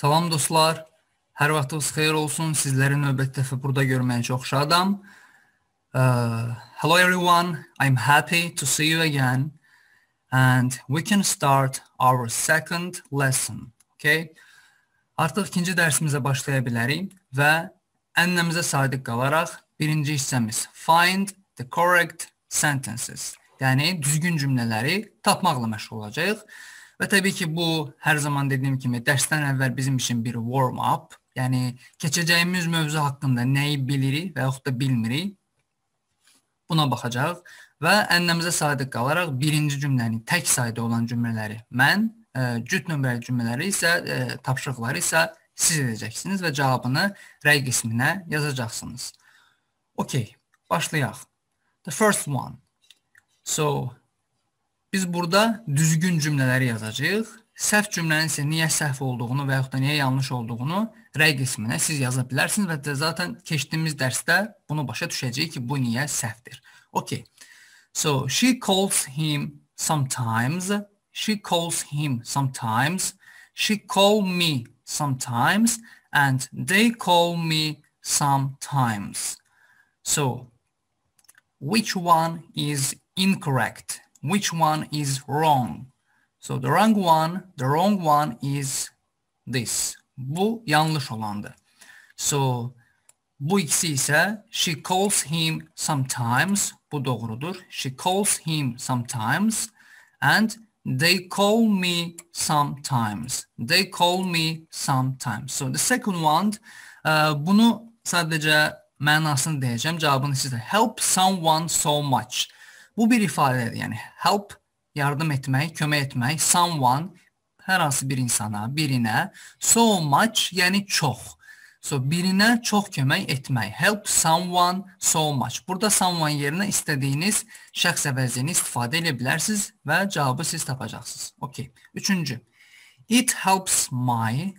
Salam dostlar. Hər vaxtınız xeyir olsun. Sizləri növbəti dəfə burada görməyə çox şadam. Uh, hello everyone. I'm happy to see you again. And we can start our second lesson. Okay? Artıq ikinci dərsimizə başlaya bilərik və ənənəmizə sadiq qalaraq birinci hissəmiz find the correct sentences. Yəni düzgün cümlələri tapmaqla məşğul olacağıq. Və təbii ki, bu hər zaman dediyim kimi dərsdən əvvəl bizim üçün bir warm up, yəni keçəcəyimiz mövzu haqqında nəyi bilirik və yaxud da bilmirik. Buna baxacağıq və ənənəmizə sadiq qalaraq birinci cümləni, tək sayda olan cümlələri mən, ə, e, cüt nömrəli cümlələri isə ə, e, tapşırıqları isə siz edəcəksiniz və cavabını rəy qisminə yazacaqsınız. Okay, başlayaq. The first one. So, Biz burada düzgün cümlələri yazacağıq. Səhv cümlənin isə niyə səhv olduğunu və yaxud da niyə yanlış olduğunu rəy qisminə siz yaza bilərsiniz və zaten keçdiyimiz dərsdə bunu başa düşəcəyik ki, bu niyə səhvdir. Okay. So, she calls him sometimes. She calls him sometimes. She call me sometimes and they call me sometimes. So, which one is incorrect? Which one is wrong. So the wrong one, the wrong one is this. Bu yanlış olandı. So bu ikisi ise she calls him sometimes. Bu doğrudur. She calls him sometimes and they call me sometimes. They call me sometimes. So the second one uh, bunu sadece mənasını deyəcəm. Cavabını sizə help someone so much. Bu bir ifadədir. Yəni help yardım etmək, kömək etmək, someone hər hansı bir insana, birinə, so much yəni çox. So birinə çox kömək etmək. Help someone so much. Burada someone yerinə istədiyiniz şəxs əvəzini istifadə edə bilərsiniz və cavabı siz tapacaqsınız. Okay. Üçüncü. It helps my,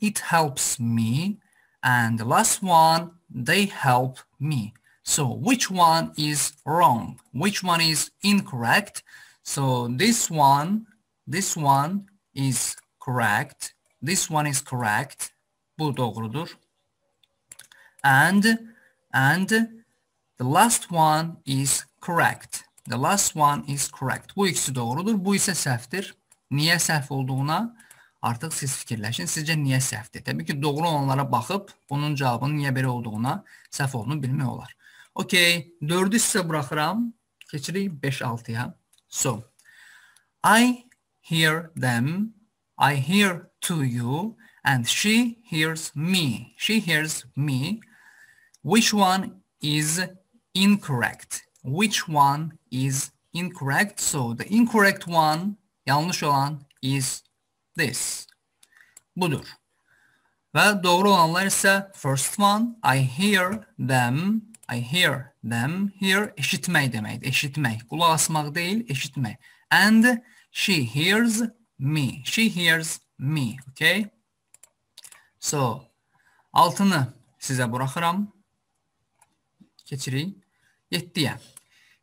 it helps me and last one they help me. So which one is wrong? Which one is incorrect? So this one, this one is correct. This one is correct. Bu doğrudur. And and the last one is correct. The last one is correct. Bu ikisi doğrudur. Bu ise səhvdir. Niyə səhv olduğuna artıq siz fikirləşin. Sizcə niyə səhvdir? Təbii ki, doğru olanlara baxıb bunun cavabının niyə belə olduğuna, səhv olduğunu bilmək olar. Okay, dördü sizə buraxıram. Keçirik 5-6-ya. So, I hear them, I hear to you, and she hears me. She hears me. Which one is incorrect? Which one is incorrect? So, the incorrect one, yanlış olan is this. Budur. Və doğru olanlar isə first one, I hear them, I hear them. Hear eşitmək deməkdir. Eşitmək. Qulaq asmaq deyil, eşitmək. And she hears me. She hears me. Okay? So, altını sizə buraxıram. Keçirik. 7-yə.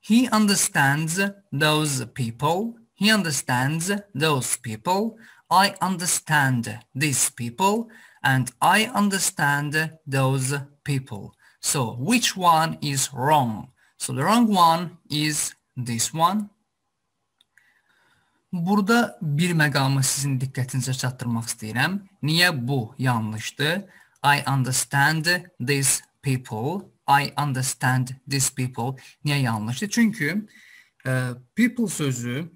He understands those people. He understands those people. I understand these people. And I understand those people. So which one is wrong? So the wrong one is this one. Burada bir məqamı sizin diqqətinizə çatdırmaq istəyirəm. Niyə bu yanlışdır? I understand these people. I understand these people. Niyə yanlışdır? Çünki uh, people sözü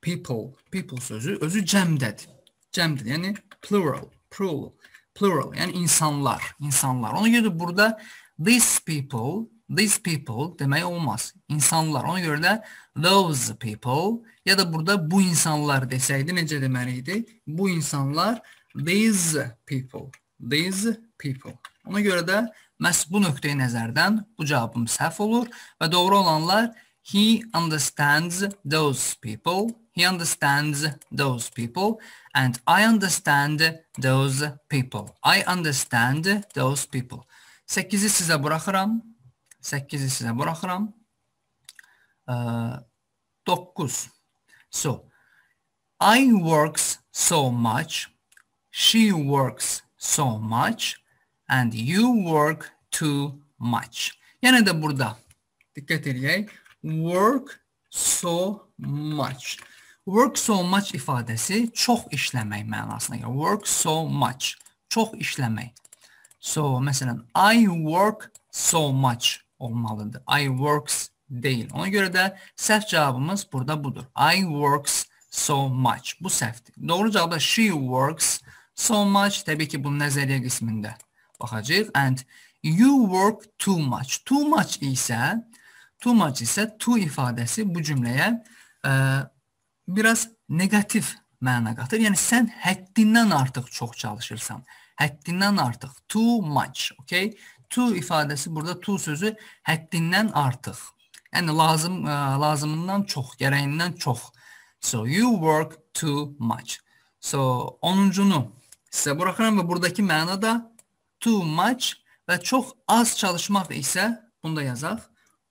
people, people sözü özü cəmdədir. Cəmdir, yəni plural, plural, plural, yəni insanlar, insanlar. Ona görə də burada These people, these people demək olmaz. İnsanlar. Ona görə də those people ya da burada bu insanlar desəydi necə deməli idi? Bu insanlar these people. These people. Ona görə də məhz bu nöqteyi nəzərdən bu cavabım səhv olur və doğru olanlar he understands those people. He understands those people and I understand those people. I understand those people. 8-i sizə buraxıram. 8-i sizə buraxıram. 9. So, I works so much. she works so much and you work too much. Yenə də burada diqqət edək. Work so much. Work so much ifadəsi çox işləmək mənasına gəlir. Work so much. Çox işləmək. So, məsələn, I work so much olmalıdır. I works deyil. Ona görə də səhv cavabımız burada budur. I works so much. Bu səhvdir. Doğru cavab da she works so much. Təbii ki, bunun nəzəriyyə qismində baxacağıq. And you work too much. Too much isə too much isə too ifadəsi bu cümləyə ə, biraz negativ məna qatır. Yəni sən həddindən artıq çox çalışırsan. Həddindən artıq. Too much. Okay? Too ifadəsi burada too sözü həddindən artıq. Yəni lazım ə, lazımından çox, gərəyindən çox. So you work too much. So 10-cunu sizə buraxıram və buradakı məna da too much və çox az çalışmaq isə bunu da yazaq.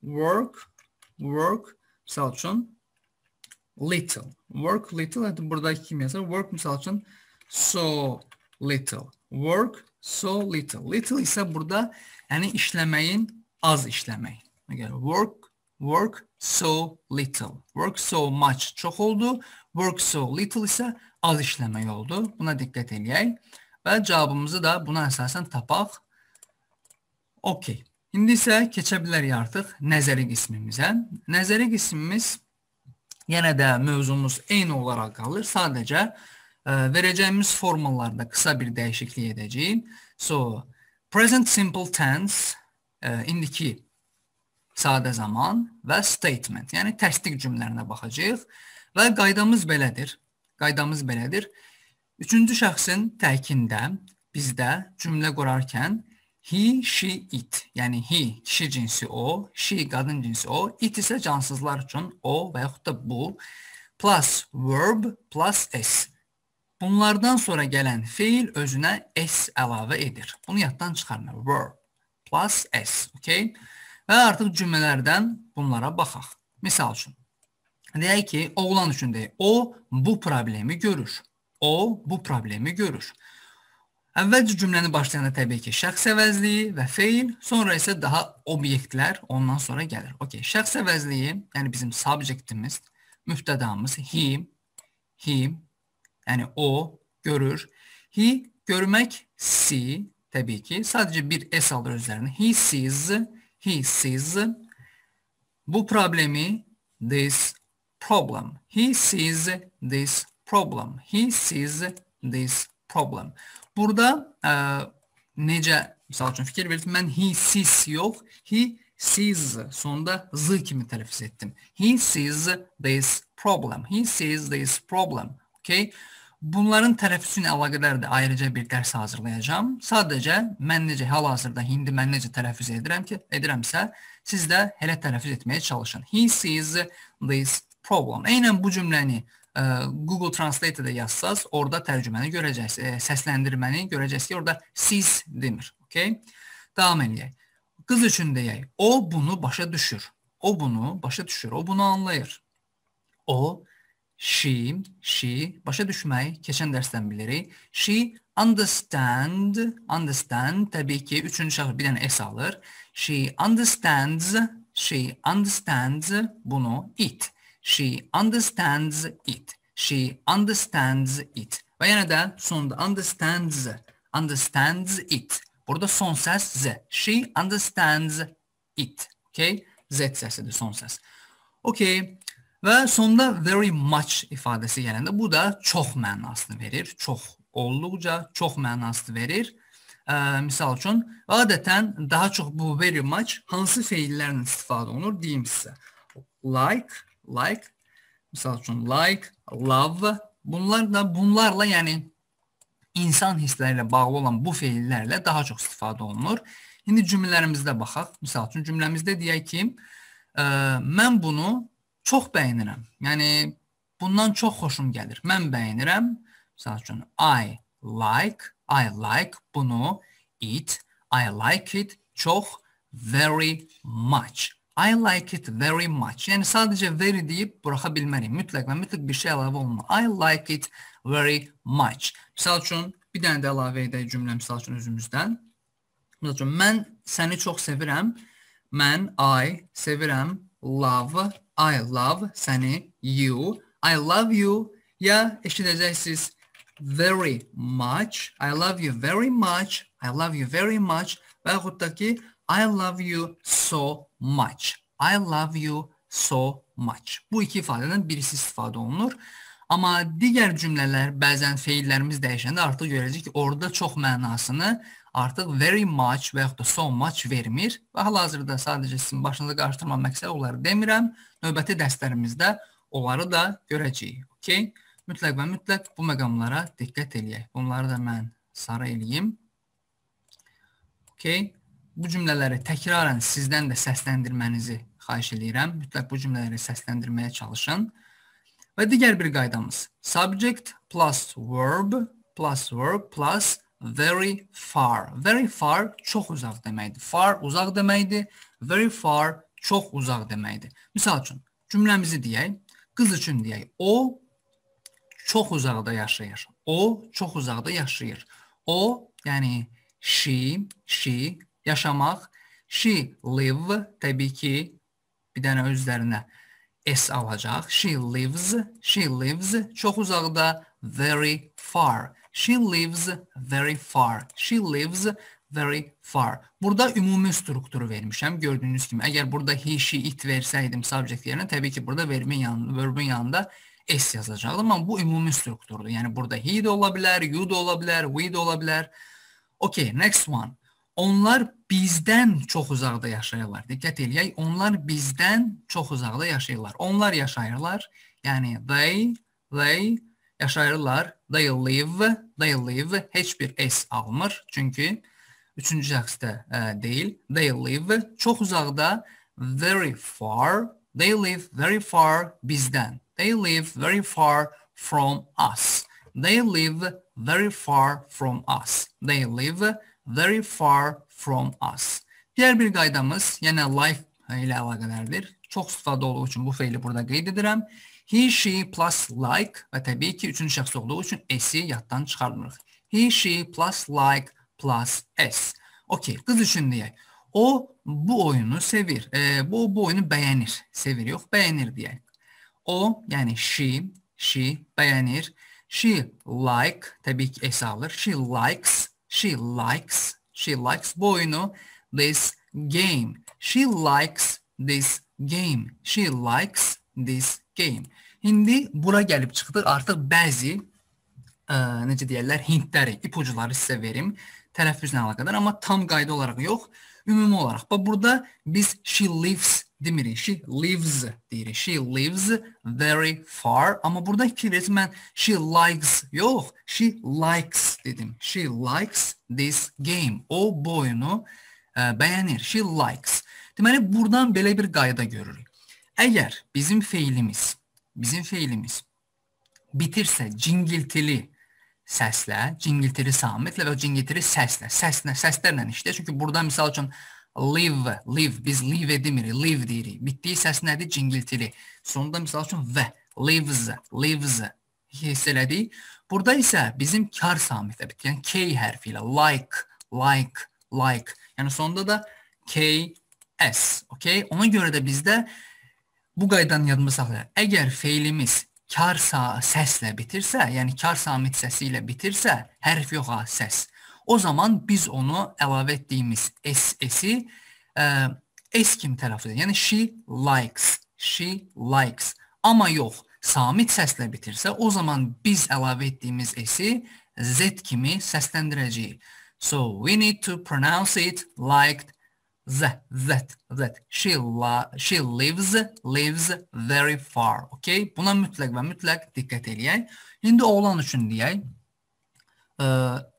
Work, work, misal üçün little. Work little, hətta buradakı kimi yazar. Work misal üçün so little. Work so little. Little isə burada yəni işləməyin az işləmək. Yəni work work so little. Work so much çox oldu. Work so little isə az işləmək oldu. Buna diqqət eləyək və cavabımızı da buna əsasən tapaq. Okay. İndi isə keçə bilərik artıq nəzəri qismimizə. Nəzəri qismimiz yenə də mövzumuz eyni olaraq qalır. Sadəcə verəcəyimiz formalarda qısa bir dəyişiklik edəcəyik. So, present simple tense e, indiki sadə zaman və statement, yəni təsdiq cümlələrinə baxacağıq və qaydamız belədir. Qaydamız belədir. Üçüncü şəxsin təkində bizdə cümlə qurarkən he, she, it, yəni he kişi cinsi o, she qadın cinsi o, it isə cansızlar üçün o və yaxud da bu plus verb plus s. Bunlardan sonra gələn feil özünə s əlavə edir. Bunu yaddan çıxarma. Verb plus s, okay? Və artıq cümlələrdən bunlara baxaq. Misal üçün, deyək ki, oğlan üçün deyək, o bu problemi görür. O bu problemi görür. Əvvəlcə cümləni başlayanda təbii ki, şəxs əvəzliyi və feil, sonra isə daha obyektlər ondan sonra gəlir. Okay, şəxs əvəzliyi, yəni bizim subjektimiz, müftədamız he, he, yəni o görür. He görmək see, təbii ki, sadəcə bir s alır özlərini. He sees, he sees bu problemi this problem. He sees this problem. He sees this problem. Burada ə, necə misal üçün fikir verirəm, mən he sees yox, he sees sonda z kimi tələffüz etdim. He sees this problem. He sees this problem. Okay? Bunların tələffüzü ilə əlaqədar da ayrıca bir dərs hazırlayacağam. Sadəcə mən necə hal-hazırda hindi mən necə tələffüz edirəm ki, edirəmsə, siz də elə tələffüz etməyə çalışın. He sees this problem. Eynən bu cümləni ə, Google Translate-də yazsaz, orada tərcüməni görəcəksiniz, səsləndirməni görəcəksiniz ki, orada sees demir. Okay? Davam edək. Qız üçün deyək. O bunu başa düşür. O bunu başa düşür. O bunu anlayır. O she, she başa düşmək keçən dərsdən bilirik. She understand, understand təbii ki, üçüncü şəxs bir dənə s alır. She understands, she understands bunu it. She understands it. She understands it. Və yenə də sonunda understands, understands it. Burada son səs z. She understands it. Okay? Z səsidir son səs. Okay. Və sonda very much ifadəsi gələndə bu da çox mənasını verir. Çox, olduqca çox mənasını verir. Ə, misal üçün, adətən daha çox bu very much hansı feillərlə istifadə olunur deyim sizə. Like, like, misal üçün like, love, bunlar da bunlarla yəni insan hissləri ilə bağlı olan bu feillərlə daha çox istifadə olunur. İndi cümlələrimizdə baxaq. Misal üçün cümləmizdə deyək ki, ə, mən bunu çox bəyənirəm. Yəni bundan çox xoşum gəlir. Mən bəyənirəm. Məsəl üçün I like, I like bunu, it, I like it çox very much. I like it very much. Yəni sadəcə very deyib buraxa bilmərik. Mütləq və mütləq bir şey əlavə olunmalı. I like it very much. Məsəl üçün Bir dənə də əlavə edək cümlə misal üçün özümüzdən. Məsəl üçün mən səni çox sevirəm. Mən I sevirəm. Love I love səni. You I love you. Ya eşidəcəksiniz very much. I love you very much. I love you very much. Və yaxud da ki I love you so much. I love you so much. Bu iki ifadədən birisi istifadə olunur. Amma digər cümlələr, bəzən feillərimiz dəyişəndə artıq görəcəyik ki, orada çox mənasını artıq very much və yaxud da so much vermir. Və hal-hazırda sadəcə sizin başınıza qarışdırma məqsəd onları demirəm. Növbəti dərslərimizdə onları da görəcəyik. Okay? Mütləq və mütləq bu məqamlara diqqət eləyək. Bunları da mən sarı eləyim. Okay? Bu cümlələri təkrarən sizdən də səsləndirmənizi xahiş edirəm. Mütləq bu cümlələri səsləndirməyə çalışın. Və digər bir qaydamız. Subject plus verb plus verb plus very far. Very far çox uzaq deməkdir. Far uzaq deməkdir. Very far çox uzaq deməkdir. Misal üçün cümləmizi deyək. Qız üçün deyək. O çox uzaqda yaşayır. O çox uzaqda yaşayır. O, yəni she, she yaşamaq. She live təbii ki bir dənə özlərinə S alacaq. She lives, she lives çox uzaqda, very far. She lives very far. She lives very far. Burada ümumi strukturu vermişəm. Gördüyünüz kimi, əgər burada he, she, it versəydim subject yerinə, təbii ki, burada verbin yanında, verbin yanında S yazacaqdım. Amma bu ümumi strukturdur. Yəni burada he də ola bilər, you da ola bilər, we də ola bilər. Okay, next one. Onlar bizdən çox uzaqda yaşayırlar. Diqqət eləyək. Onlar bizdən çox uzaqda yaşayırlar. Onlar yaşayırlar. Yəni they, they yaşayırlar. They live, they live heç bir s almır. Çünki üçüncü şəxsdə ə, e, deyil. They live çox uzaqda. Very far. They live very far bizdən. They live very far from us. They live very far from us. They live very far from us. Digər bir qaydamız, yenə like ilə əlaqədardır. Çox istifadə olduğu üçün bu feili burada qeyd edirəm. He, she plus like və təbii ki, üçüncü şəxs olduğu üçün s-i yaddan çıxarmırıq. He, she plus like plus s. Okey, üçün deyək. O bu oyunu sevir. E, bu bu oyunu bəyənir. Sevir yox, bəyənir deyək. O, yəni she, she bəyənir. She like, təbii ki, s alır. She likes, she likes She likes bu oyunu. This game. She likes this game. She likes this game. İndi bura gəlib çıxdı. Artıq bəzi ə, necə deyirlər, hintləri, ipucuları sizə verim. Tələffüzlə əlaqədar, amma tam qayda olaraq yox, ümumi olaraq. Bax burada biz she lives demirik. She lives deyirik. She lives very far. Amma burada fikir mən she likes yox, she likes dedim. She likes this game. O bu oyunu ə, e, bəyənir. She likes. Deməli buradan belə bir qayda görürük. Əgər bizim feilimiz, bizim feilimiz bitirsə cingiltili səslə, cingiltili samitlə və cingiltili səslə, səslə, səslərlə işləyir. Çünki burada misal üçün live, live, biz live demirik, live deyirik. Bitdiyi səs nədir? Cingiltili. Sonunda misal üçün və, lives, lives hiss elədik. Burada isə bizim kar samitlə bitir. Yəni K hərfi ilə like, like, like. Yəni sonunda da KS. Okay? Ona görə də bizdə bu qaydanı yadımızda saxlayaq. Əgər feilimiz kar səslə bitirsə, yəni kar samit səsi ilə bitirsə, hərf yox ha, səs O zaman biz onu əlavə etdiyimiz s-i e, s kimi tələffüz edirik. Yəni she likes, she likes. Amma yox, samit səslə bitirsə, o zaman biz əlavə etdiyimiz s-i z kimi səsləndirəcəyik. So we need to pronounce it like that, that, that. She, she lives, lives very far. Okay? Buna mütləq və mütləq diqqət eləyək. İndi oğlan üçün deyək. Ə,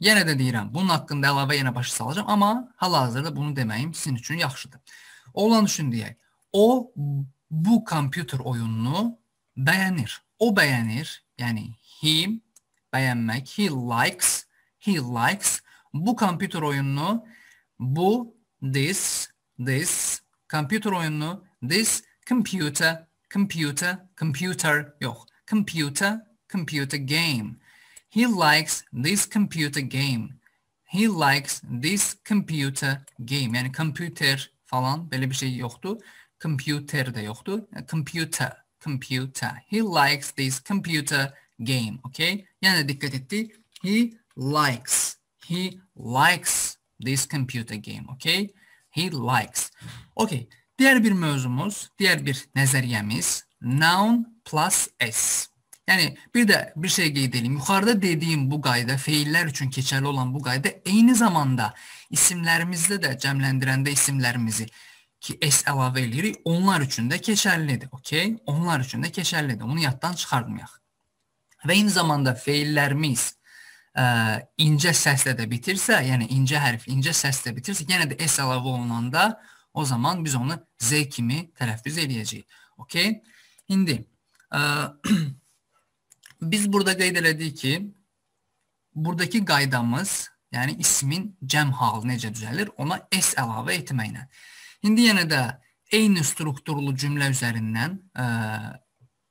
yenə də deyirəm, bunun haqqında əlavə yenə başa salacağam, amma hal-hazırda bunu deməyim sizin üçün yaxşıdır. Oğlan üçün deyək, o bu kompüter oyununu bəyənir. O bəyənir, yəni he bəyənmək, he likes, he likes bu kompüter oyununu, bu this, this kompüter oyununu, this computer, computer, computer yox, computer, computer game He likes this computer game. He likes this computer game. Yəni computer falan belə bir şey yoxdur. Computer də yoxdur. Computer, computer. He likes this computer game. Okay? Yəni diqqət etdik. He likes. He likes this computer game. Okay? He likes. Okay. Diğer bir mövzumuz, diğer bir nəzəriyyəmiz noun plus s. Yəni bir də bir şey qeyd edeyim. Yuxarıda dediyim bu qayda feillər üçün keçərli olan bu qayda eyni zamanda isimlərimizdə də cəmləndirəndə isimlərimizi ki s əlavə edirik, onlar üçün də keçərlidir. Okay? Onlar üçün də keçərlidir. Onu yaddan çıxartmayaq. Və eyni zamanda feillərimiz ə, incə səslə də bitirsə, yəni incə hərf, incə səslə bitirsə, yenə də s əlavə olunanda o zaman biz onu z kimi tələffüz edəcəyik. Okay? İndi ə, biz burada qeyd elədik ki, buradakı qaydamız, yəni ismin cəm halı necə düzəlir, ona s əlavə etməklə. İndi yenə də eyni strukturlu cümlə üzərindən, ə,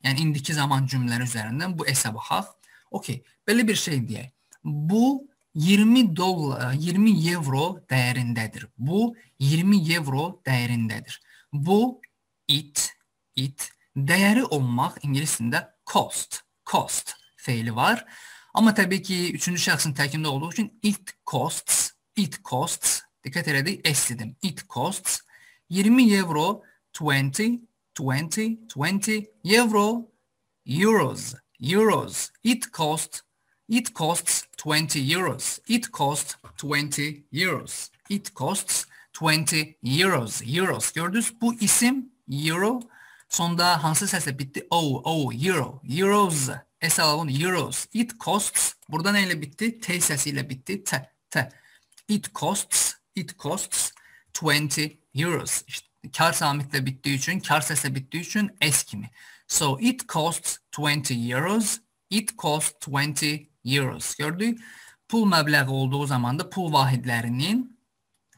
yəni indiki zaman cümlələri üzərindən bu s-ə baxaq. Okay, belə bir şey deyək. Bu 20 dollar, 20 evro dəyərindədir. Bu 20 evro dəyərindədir. Bu it, it dəyəri olmaq ingilis dilində cost, cost feili var. Amma təbii ki, üçüncü şəxsin təkində olduğu üçün it costs, it costs, diqqət elədik, s. It costs 20 evro, 20, 20, 20 evro, euros, euros. It costs It costs 20 euros. It costs 20 euros. It costs 20 euros. Euros. Gördünüz bu isim euro sonda hansı səslə bitdi? O, o, euro. Euros. S alalım euros. It costs. Burada nə ilə bitdi? T səsi ilə bitdi. T, T. It costs. It costs 20 euros. İşte kar samitlə bitdiyi üçün, kar səslə bitdiyi üçün S kimi. So it costs 20 euros. It costs 20 euros. Gördük? Pul məbləği olduğu zaman da pul vahidlərinin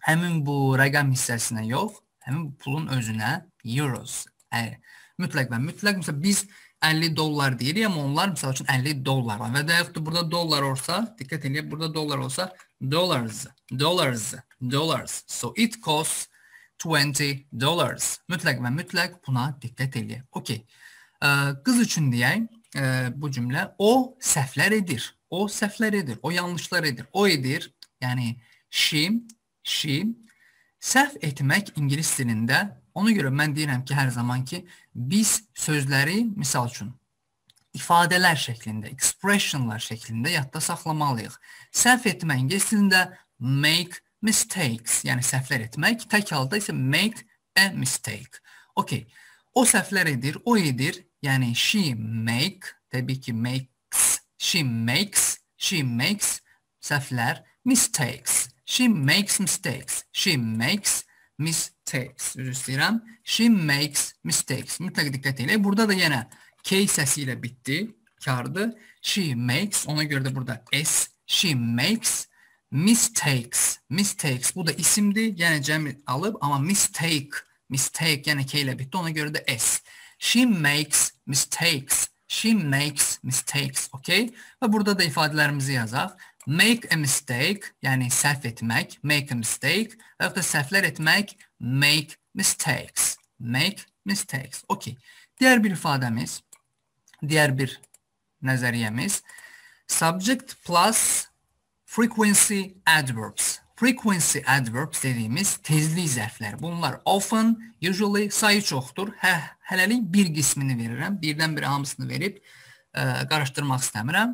həmin bu rəqəm hissəsinə yox, həmin pulun özünə euros. Ə, mütləq və mütləq məsələn biz 50 dollar deyirik, amma onlar məsəl üçün 50 dollar və də yaxud da burada dollar olsa, diqqət edin, burada dollar olsa dollars, dollars, dollars. So it costs 20 dollars. Mütləq və mütləq buna diqqət edin. Okay. Qız üçün deyək, bu cümlə o səhvlər edir. O səhvlər edir, o yanlışlar edir, o edir. Yəni she, she səhv etmək ingilis dilində ona görə mən deyirəm ki, hər zaman ki biz sözləri misal üçün ifadələr şəklində, expressionlar şəklində yadda saxlamalıyıq. Səhv etmək ingilis dilində make mistakes, yəni səhvlər etmək, tək halda isə make a mistake. Okay. O səhvlər edir, o edir. Yəni she make, təbii ki makes She makes, she makes səhvlər, mistakes. She makes mistakes. She makes mistakes. Üzr istəyirəm. She makes mistakes. Mütləq diqqət elə. Burada da yenə K səsi ilə bitdi. Kardı. She makes. Ona görə də burada S. She makes mistakes. Mistakes. Bu da isimdir. Yəni cəm alıb. Amma mistake. Mistake. Yəni K ilə bitdi. Ona görə də S. She makes mistakes. She makes mistakes, okay? Və burada da ifadələrimizi yazaq. Make a mistake, yəni səhv etmək, make a mistake ya da səhvlər etmək, make mistakes. Make mistakes. Okay. Digər bir ifadəmiz, digər bir nəzəriyyəmiz subject plus frequency adverbs. Frequency adverbs dediyimiz tezlik zərfləri. Bunlar often, usually sayı çoxdur. Hə, hələlik bir qismini verirəm. Birdən bir hamısını verib ə, e, qarışdırmaq istəmirəm.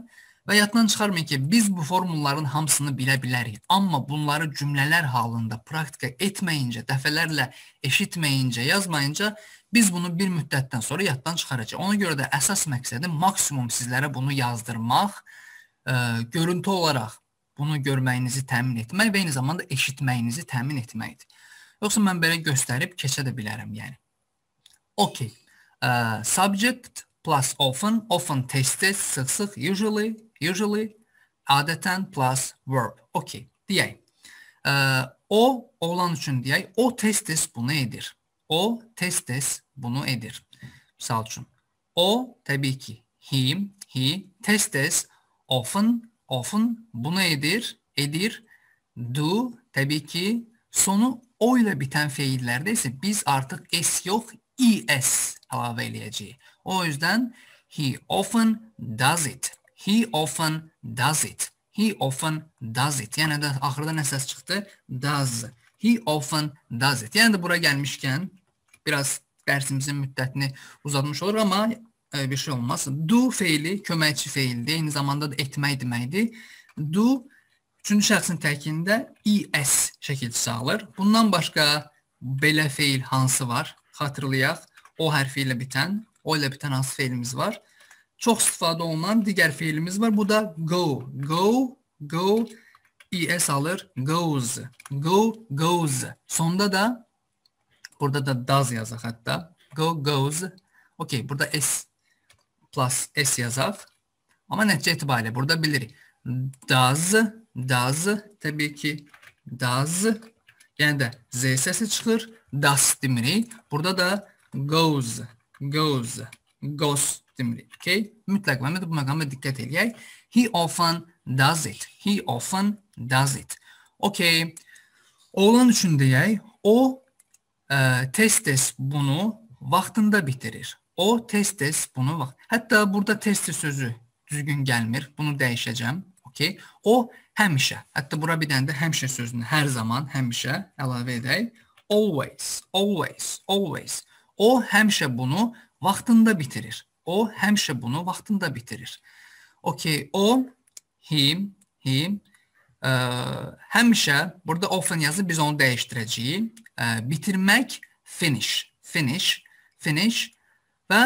Və yaddan çıxarmayın ki, biz bu formulların hamısını bilə bilərik. Amma bunları cümlələr halında praktika etməyincə, dəfələrlə eşitməyincə, yazmayınca biz bunu bir müddətdən sonra yaddan çıxaracaq. Ona görə də əsas məqsədim maksimum sizlərə bunu yazdırmaq, ə, e, görüntü olaraq bunu görməyinizi təmin etmək və eyni zamanda eşitməyinizi təmin etməkdir. Yoxsa mən belə göstərib keçə də bilərəm, yəni. Okay. Uh, subject plus often, often tez-tez, sıx-sıx, usually, usually, adətən plus verb. Okay. Deyək. Uh, o oğlan üçün deyək, o tez-tez bunu edir. O tez-tez bunu edir. Misal üçün, o təbii ki, him, he tez-tez often, often bunu edir, edir. Do tabii ki sonu o ile biten fiillerde ise biz artık s yok es əlavə eləyəcəyik. O yüzden he often does it. He often does it. He often does it. Yəni də axırda nə səs çıxdı? Does. He often does it. Yəni də bura gəlmişkən biraz dərsimizin müddətini uzatmış olur amma e, bir şey olmaz. Do feili köməkçi feildir. Eyni zamanda da etmək deməkdir. Do üçüncü şəxsin təkində es şəkilçisi alır. Bundan başqa belə feil hansı var? Xatırlayaq. O hərfi ilə bitən, o ilə bitən hansı feilimiz var? Çox istifadə olunan digər feilimiz var. Bu da go. Go, go es alır. Goes. Go, goes. Sonda da burada da does yazaq hətta. Go, goes. Okey, burada s plus s yazaq. Amma nəticə itibarilə burada bilirik. Does, does təbii ki does. Yəni də z səsi çıxır. Does demirik. Burada da goes, goes, goes demirik. Okay? Mütləq və bu məqama diqqət eləyək. He often does it. He often does it. Okay. Oğlan üçün deyək, o ə, e, tez-tez bunu vaxtında bitirir. O tez-tez bunu vaxt. Hətta burada tez-tez sözü düzgün gəlmir. Bunu dəyişəcəm. Okay. O həmişə. Hətta bura bir dənə də həmişə sözünü hər zaman, həmişə əlavə edək. Always, always, always. O həmişə bunu vaxtında bitirir. O həmişə bunu vaxtında bitirir. Okay, o, him, him, ə, həmişə burada often yazıb biz onu dəyişdirəcəyik. Ə, bitirmək finish, finish, finish və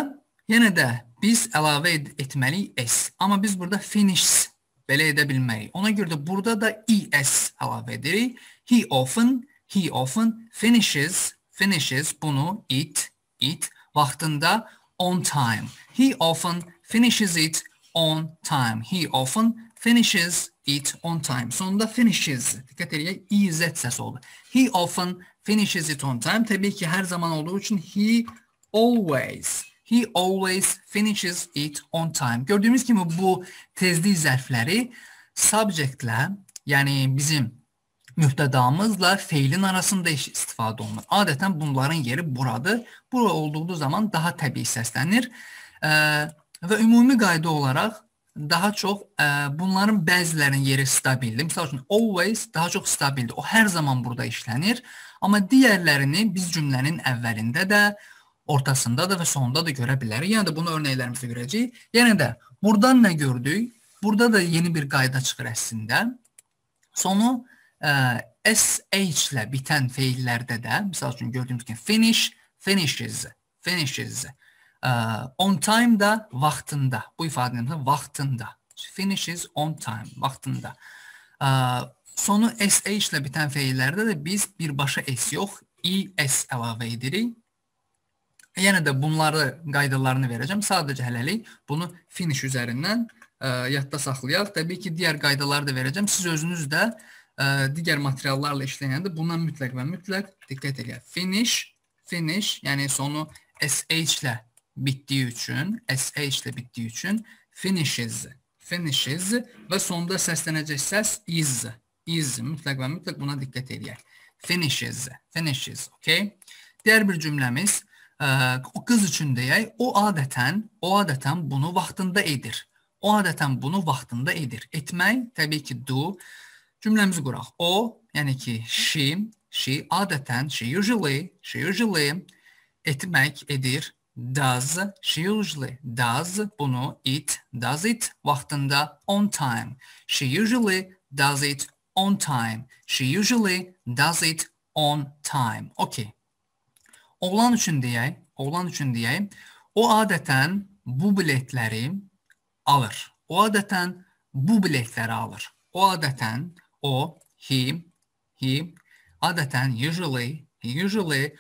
yenə də biz əlavə et etməliyik s. Amma biz burada finish belə edə bilmərik. Ona görə də burada da es əlavə edirik. He often, he often finishes, finishes bunu it, it vaxtında on time. He often finishes it on time. He often finishes it on time. Sonunda finishes. Dikkat edin. iz ses oldu. He often finishes it on time. Tabii ki her zaman olduğu için he always He always finishes it on time. Gördüğümüz gibi bu tezlik zərfləri subjectlə, yəni bizim mühtədamızla feilin arasında istifadə olunur. Adətən bunların yeri buradır. Bura olduğu zaman daha təbii səslənir. E, və ümumi qayda olaraq daha çox e, bunların bəzilərinin yeri stabildir. Məsəl üçün always daha çox stabildir. O hər zaman burada işlənir. Amma digərlərini biz cümlənin əvvəlində də, ortasında da və sonunda da görə bilərik. Yəni də bunu örnəklərimizdə görəcəyik. Yəni də burdan nə gördük? Burada da yeni bir qayda çıxır əslində. Sonu SH ilə bitən feillərdə də, misal üçün gördüyümüz kimi finish, finishes, finishes. On time da vaxtında. Bu ifadənin vaxtında. Finishes on time, vaxtında. Sonu SH ilə bitən feillərdə də biz birbaşa S yox, ES əlavə edirik. Yenə də bunları qaydalarını verəcəm. Sadəcə hələlik bunu finish üzərindən ə, yadda saxlayaq. Təbii ki, digər qaydaları da verəcəm. Siz özünüz də ə, digər materiallarla işləyəndə buna mütləq və mütləq diqqət edin. Finish, finish, yəni sonu sh ilə bitdiyi üçün, sh ilə bitdiyi üçün finishes, finishes və sonda səslənəcək səs is, is mütləq və mütləq buna diqqət edək. Finishes, finishes, okay? Digər bir cümləmiz ə, o qız üçün deyək, o adətən, o adətən bunu vaxtında edir. O adətən bunu vaxtında edir. Etmək təbii ki do, Cümləmizi quraq. O, yəni ki, she, she adətən, she usually, she usually etmək, edir, does, she usually does bunu, it, does it vaxtında, on time. She usually does it on time. She usually does it on time. Okay. Oğlan üçün deyək, oğlan üçün deyək, o adətən bu biletləri alır. O adətən bu biletləri alır. O adətən o, he, he adətən usually, usually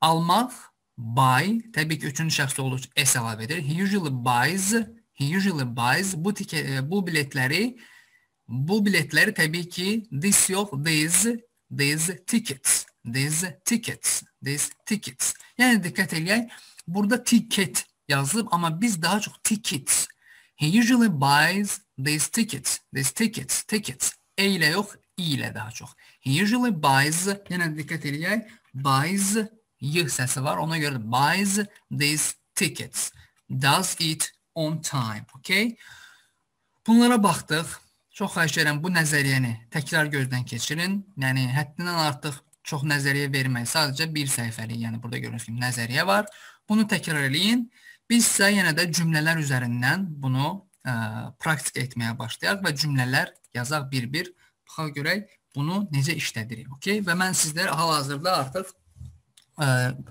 almaq, buy, təbii ki, üçüncü şəxs olduğu üçün s əlavə edir. He usually buys, he usually buys bu tike, e, bu biletləri bu biletləri təbii ki, this yox, these, these tickets, these tickets, these tickets. Yəni diqqət eləyək, burada ticket yazılıb, amma biz daha çox tickets He usually buys these tickets. These tickets, tickets. E ilə yox, i ilə daha çox. He usually buys, yenə diqqət edək, buys, y səsi var. Ona görə buys these tickets. Does it on time. Okay? Bunlara baxdıq. Çox xahiş bu nəzəriyyəni təkrar gözdən keçirin. Yəni həddindən artıq çox nəzəriyyə vermək. Sadəcə bir səhifəlik, yəni burada gördüyünüz kimi nəzəriyyə var. Bunu təkrar eləyin. Biz isə yenə də cümlələr üzərindən bunu ə, praktik etməyə başlayaq və cümlələr yazaq bir-bir. Baxaq görək bunu necə işlədirik. Okay? Və mən sizlərə hal-hazırda artıq ə,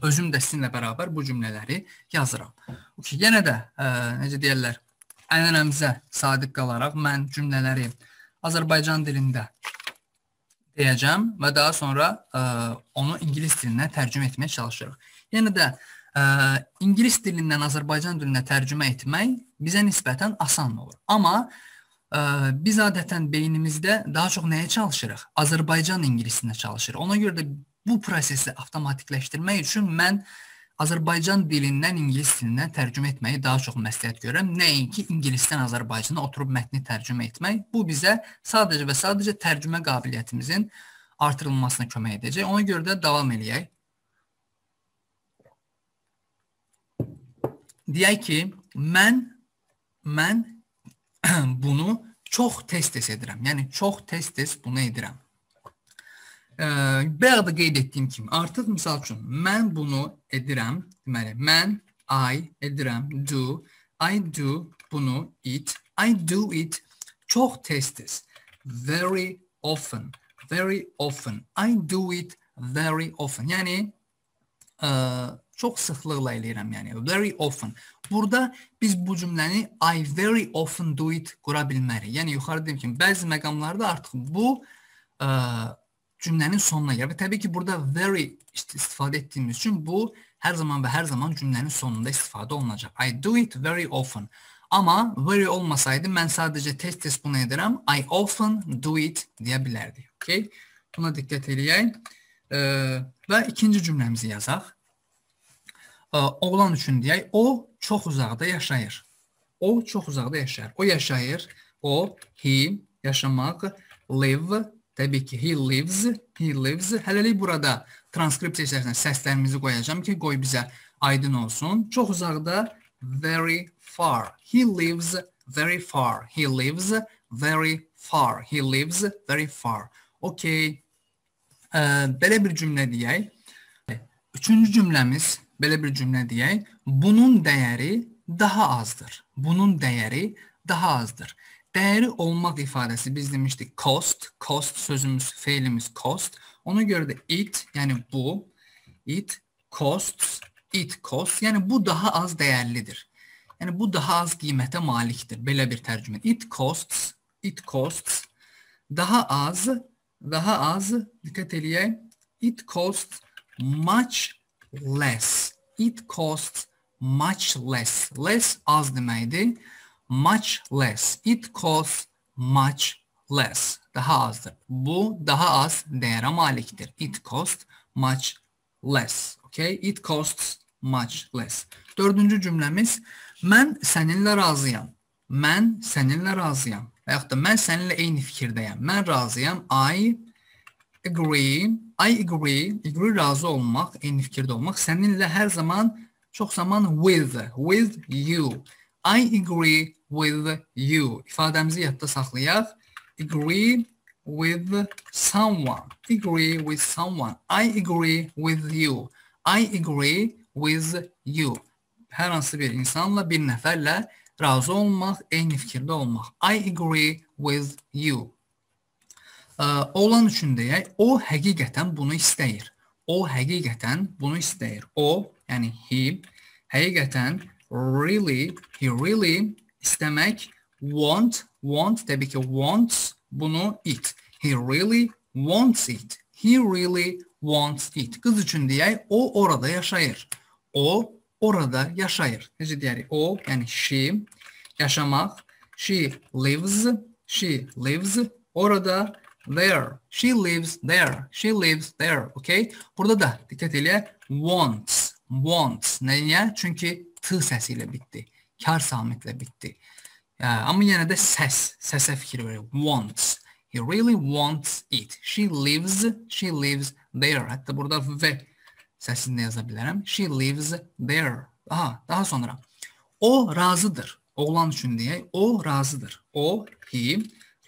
özüm də sizinlə bərabər bu cümlələri yazıram. Okay, yenə də ə, necə deyirlər, ənənəmizə sadiq qalaraq mən cümlələri Azərbaycan dilində deyəcəm və daha sonra ə, onu ingilis dilinə tərcümə etməyə çalışırıq. Yenə də ə, ingilis dilindən Azərbaycan dilinə tərcümə etmək bizə nisbətən asan olur. Amma ə, biz adətən beynimizdə daha çox nəyə çalışırıq? Azərbaycan ingilisində çalışırıq. Ona görə də bu prosesi avtomatikləşdirmək üçün mən Azərbaycan dilindən ingilis dilinə tərcümə etməyi daha çox məsləhət görürəm. Nəinki ingilisdən Azərbaycana oturub mətni tərcümə etmək. Bu bizə sadəcə və sadəcə tərcümə qabiliyyətimizin artırılmasına kömək edəcək. Ona görə də davam eləyək. Deyək ki, mən mən bunu çox tez-tez edirəm. Yəni çox tez-tez bunu edirəm. Bayaq da qeyd etdiyim kimi, artıq misal üçün mən bunu edirəm. Deməli, mən I edirəm, do, I do bunu it, I do it çox tez-tez. Very often, very often. I do it very often. Yəni ə, çox sıxlıqla eləyirəm, yəni very often. Burada biz bu cümləni I very often do it qura bilmərik. Yəni yuxarı dediyim kimi bəzi məqamlarda artıq bu ə, cümlənin sonuna gəlir. Və təbii ki, burada very istifadə etdiyimiz üçün bu hər zaman və hər zaman cümlənin sonunda istifadə olunacaq. I do it very often. Amma very olmasaydı mən sadəcə tez-tez bunu edirəm. I often do it deyə bilərdik. Okay? Buna diqqət eləyək. E, və ikinci cümləmizi yazaq. E, oğlan üçün deyək, o çox uzaqda yaşayır. O çox uzaqda yaşayır. O yaşayır. O, he, yaşamaq, live, Təbii ki, he lives, he lives. Hələlik burada transkripsiya içərisində səslərimizi qoyacağam ki, qoy bizə aydın olsun. Çox uzaqda very far. He lives very far. He lives very far. He lives very far. Okay. Ə, belə bir cümlə deyək. Üçüncü cümləmiz belə bir cümlə deyək. Bunun dəyəri daha azdır. Bunun dəyəri daha azdır. Dəyəri olmaq ifadəsi biz demişdik cost, cost sözümüz, feilimiz cost. Ona görə də it, yəni bu, it costs, it costs, yəni bu daha az dəyərlidir. Yəni bu daha az qiymətə malikdir. Belə bir tərcümə. It costs, it costs daha az, daha az diqqət eləyək. It costs much less. It costs much less. Less az deməkdir much less. It costs much less. Daha azdır. Bu daha az değere maliktir. It costs much less. Okay? It costs much less. Dördüncü cümləmiz mən səninlə razıyam. Mən səninlə razıyam. Və yaxud da mən səninlə eyni fikirdəyəm. Mən razıyam. I agree. I agree. Agree razı olmaq, eyni fikirdə olmaq. Səninlə hər zaman çox zaman with, with you. I agree with you ifadəmizi yadda saxlayaq. Agree with someone. Agree with someone. I agree with you. I agree with you. Hər hansı bir insanla, bir nəfərlə razı olmaq, eyni fikirdə olmaq. I agree with you. Oğlan üçün deyək, o həqiqətən bunu istəyir. O həqiqətən bunu istəyir. O, yəni he, həqiqətən really, he really istemek want want tabii ki wants bunu it. He really wants it. He really wants it. Kız için diye o orada yaşayır. O orada yaşayır. Necə deyərik? O, yəni she yaşamaq. She lives. She lives orada there. She lives there. She lives there. Okay? Burada da dikkat elə wants. Wants. Nəyə? Çünki t səsi ilə bitdi. Kar samitlə bitdi. Amma yenə də səs, səsə fikir verir. Wants. He really wants it. She lives, she lives there. Hətta burada və səsini yaza bilərəm. She lives there. Aha, daha sonra. O razıdır. Oğlan üçün deyək. O razıdır. O, he.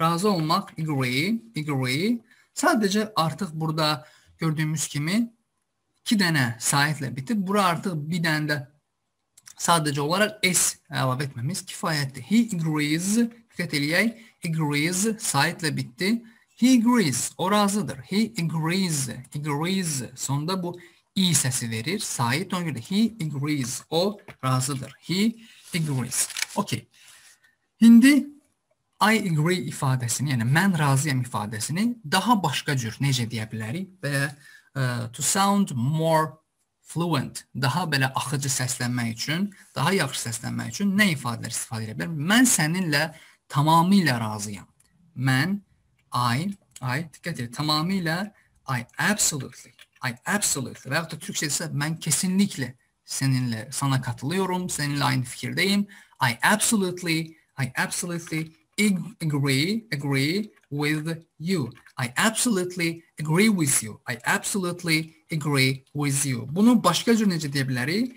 Razı olmaq, agree, agree. Sadəcə artıq burada gördüyümüz kimi iki dənə saitlə bitib. Bura artıq bir dənə də sadəcə olaraq s əlavə etməmiz kifayətdir. He agrees, diqqət eləyək. Agrees saitlə bitdi. He agrees, o razıdır. He agrees, agrees. Sonda bu i səsi verir. Sait ona görə he agrees, o razıdır. He agrees. Okay. İndi I agree ifadəsini, yəni mən razıyam ifadəsini daha başqa cür necə deyə bilərik uh, to sound more fluent, daha belə axıcı səslənmək üçün, daha yaxşı səslənmək üçün nə ifadələr istifadə edə bilərəm? Mən səninlə tamamilə razıyam. Mən I, I diqqət edin, tamamilə I absolutely, I absolutely və yaxud da türkçə isə mən kesinliklə seninlə sana katılıyorum, seninlə aynı fikirdeyim. I absolutely, I absolutely agree, agree with you. I absolutely agree with you. I absolutely agree with you. Bunu başqa cür necə deyə bilərik?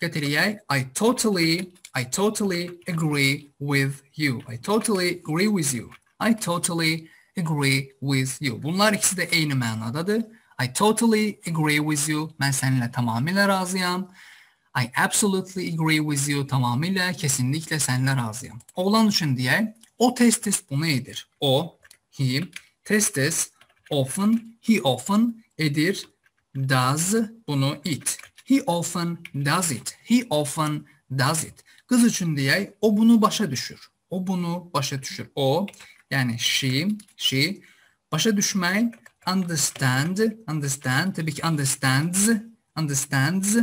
Diqqət. I totally, I totally agree with you. I totally agree with you. I totally agree with you. Bunlar ikisi də eyni mənadadır. I totally agree with you. Mən səninlə tamamilə razıyam. I absolutely agree with you. Tamamilə, kesinliklə səninlə razıyam. Oğlan üçün deyək. O tez-tez bunu edir. O, he, tez-tez, often, he often edir, does bunu it. He often does it. He often does it. Qız üçün deyək, o bunu başa düşür. O bunu başa düşür. O, yəni she, she başa düşmək, understand, understand, təbii ki understands, understands.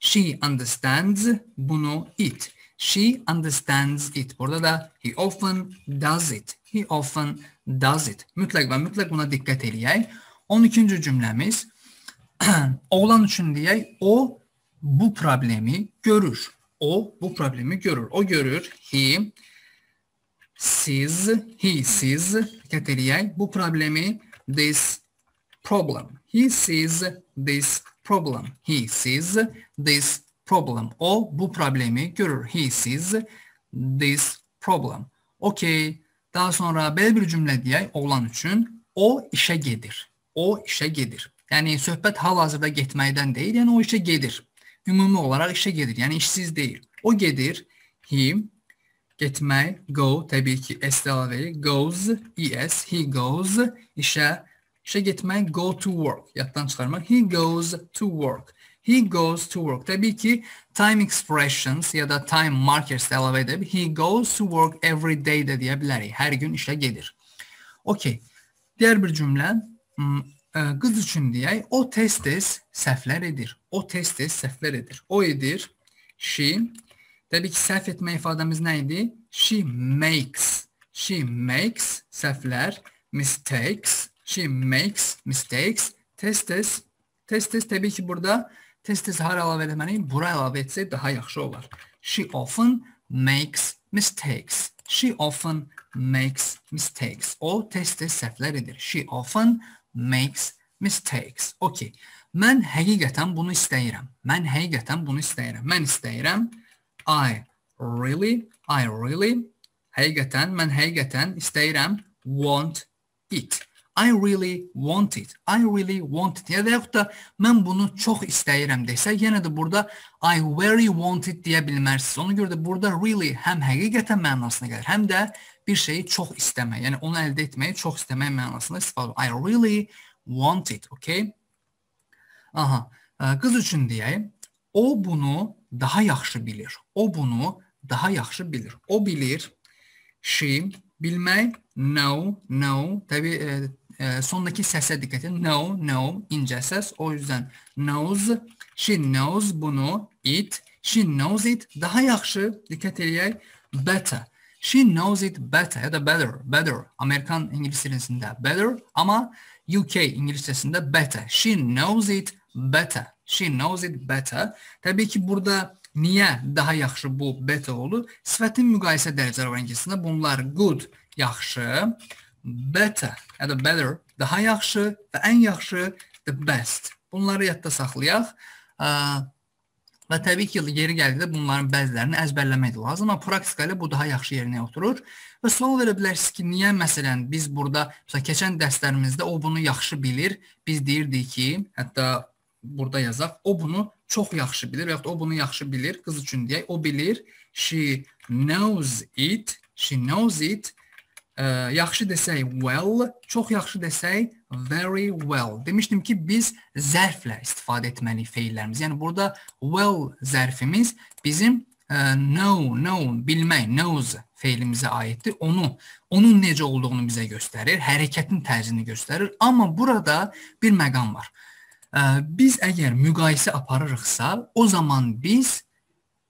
She understands bunu it. She understands it. Burada da he often does it. He often does it. Mütləq və mütləq buna diqqət eləyək. 12-ci cümləmiz oğlan üçün deyək, o bu problemi görür. O bu problemi görür. O görür. He sees, he diqqət eləyək, bu problemi this problem. He sees this problem. He sees this problem. O bu problemi görür. He sees this problem. Okay. Daha sonra belə bir cümlə deyək oğlan üçün. O işə gedir. O işə gedir. Yəni söhbət hal-hazırda getməkdən deyil, yəni o işə gedir. Ümumi olaraq işə gedir. Yəni işsiz deyil. O gedir. He getmək, go təbii ki, s goes, es, he goes işə işə getmək go to work. Yaddan çıxarmaq. He goes to work. He goes to work. Tabii ki time expressions ya da time markers da əlavə edib. He goes to work every day də deyə bilərik. Hər gün işə gedir. Okay. Diğer bir cümlə qız üçün deyək. O tez-tez səhvlər edir. O tez-tez səhvlər edir. O edir. She. Təbii ki, səhv etmə ifadəmiz nə idi? She makes. She makes səhvlər. Mistakes. She makes mistakes. Tez-tez. Tez-tez təbii ki, burada tez-tez hara əlavə etməliyik? Bura əlavə etsək daha yaxşı olar. She often makes mistakes. She often makes mistakes. O tez-tez səhvlər edir. She often makes mistakes. Okay. Mən həqiqətən bunu istəyirəm. Mən həqiqətən bunu istəyirəm. Mən istəyirəm. I really, I really həqiqətən, mən həqiqətən istəyirəm want it. I really want it. I really want it. Ya da yaxud da mən bunu çox istəyirəm desə, yenə də burada I very want it deyə bilmərsiniz. Ona görə də burada really həm həqiqətən mənasına gəlir, həm də bir şeyi çox istəmək, yəni onu əldə etməyi çox istəmək mənasında istifadə olunur. I really want it, okay? Aha, qız üçün deyək, o bunu daha yaxşı bilir. O bunu daha yaxşı bilir. O bilir, she, bilmək, know, know, təbii e, e, sondaki səsə dikkat edin. Know, know, ince ses. O yüzden knows, she knows bunu, it, she knows it. Daha yaxşı, dikkat eləyək, better. She knows it better ya da better, better. Amerikan İngilizcesinde better ama UK İngilizcesinde better. She knows it better. She knows it better. Tabii ki burada niyə daha yaxşı bu better oldu? Sifətin müqayisə dərəcələri var ingiliscəsində. Bunlar good, yaxşı, better ya da better, daha yaxşı və ən yaxşı the best. Bunları yadda saxlayaq. Və təbii ki, yeri gəldikdə bunların bəzilərini əzbərləmək lazım, amma praktika ilə bu daha yaxşı yerinə oturur. Və sual verə bilərsiniz ki, niyə məsələn biz burada məsələn keçən dərslərimizdə o bunu yaxşı bilir. Biz deyirdik ki, hətta burada yazaq, o bunu çox yaxşı bilir və yaxud o bunu yaxşı bilir. Qız üçün deyək, o bilir. She knows it. She knows it. Ə, yaxşı desək well, çox yaxşı desək very well. Demişdim ki, biz zərflə istifadə etməliyik feillərimiz. Yəni burada well zərfimiz bizim ə, know, know, bilmək, knows feilimizə aiddir. Onu, onun necə olduğunu bizə göstərir, hərəkətin tərzini göstərir. Amma burada bir məqam var. Ə, biz əgər müqayisə aparırıqsa, o zaman biz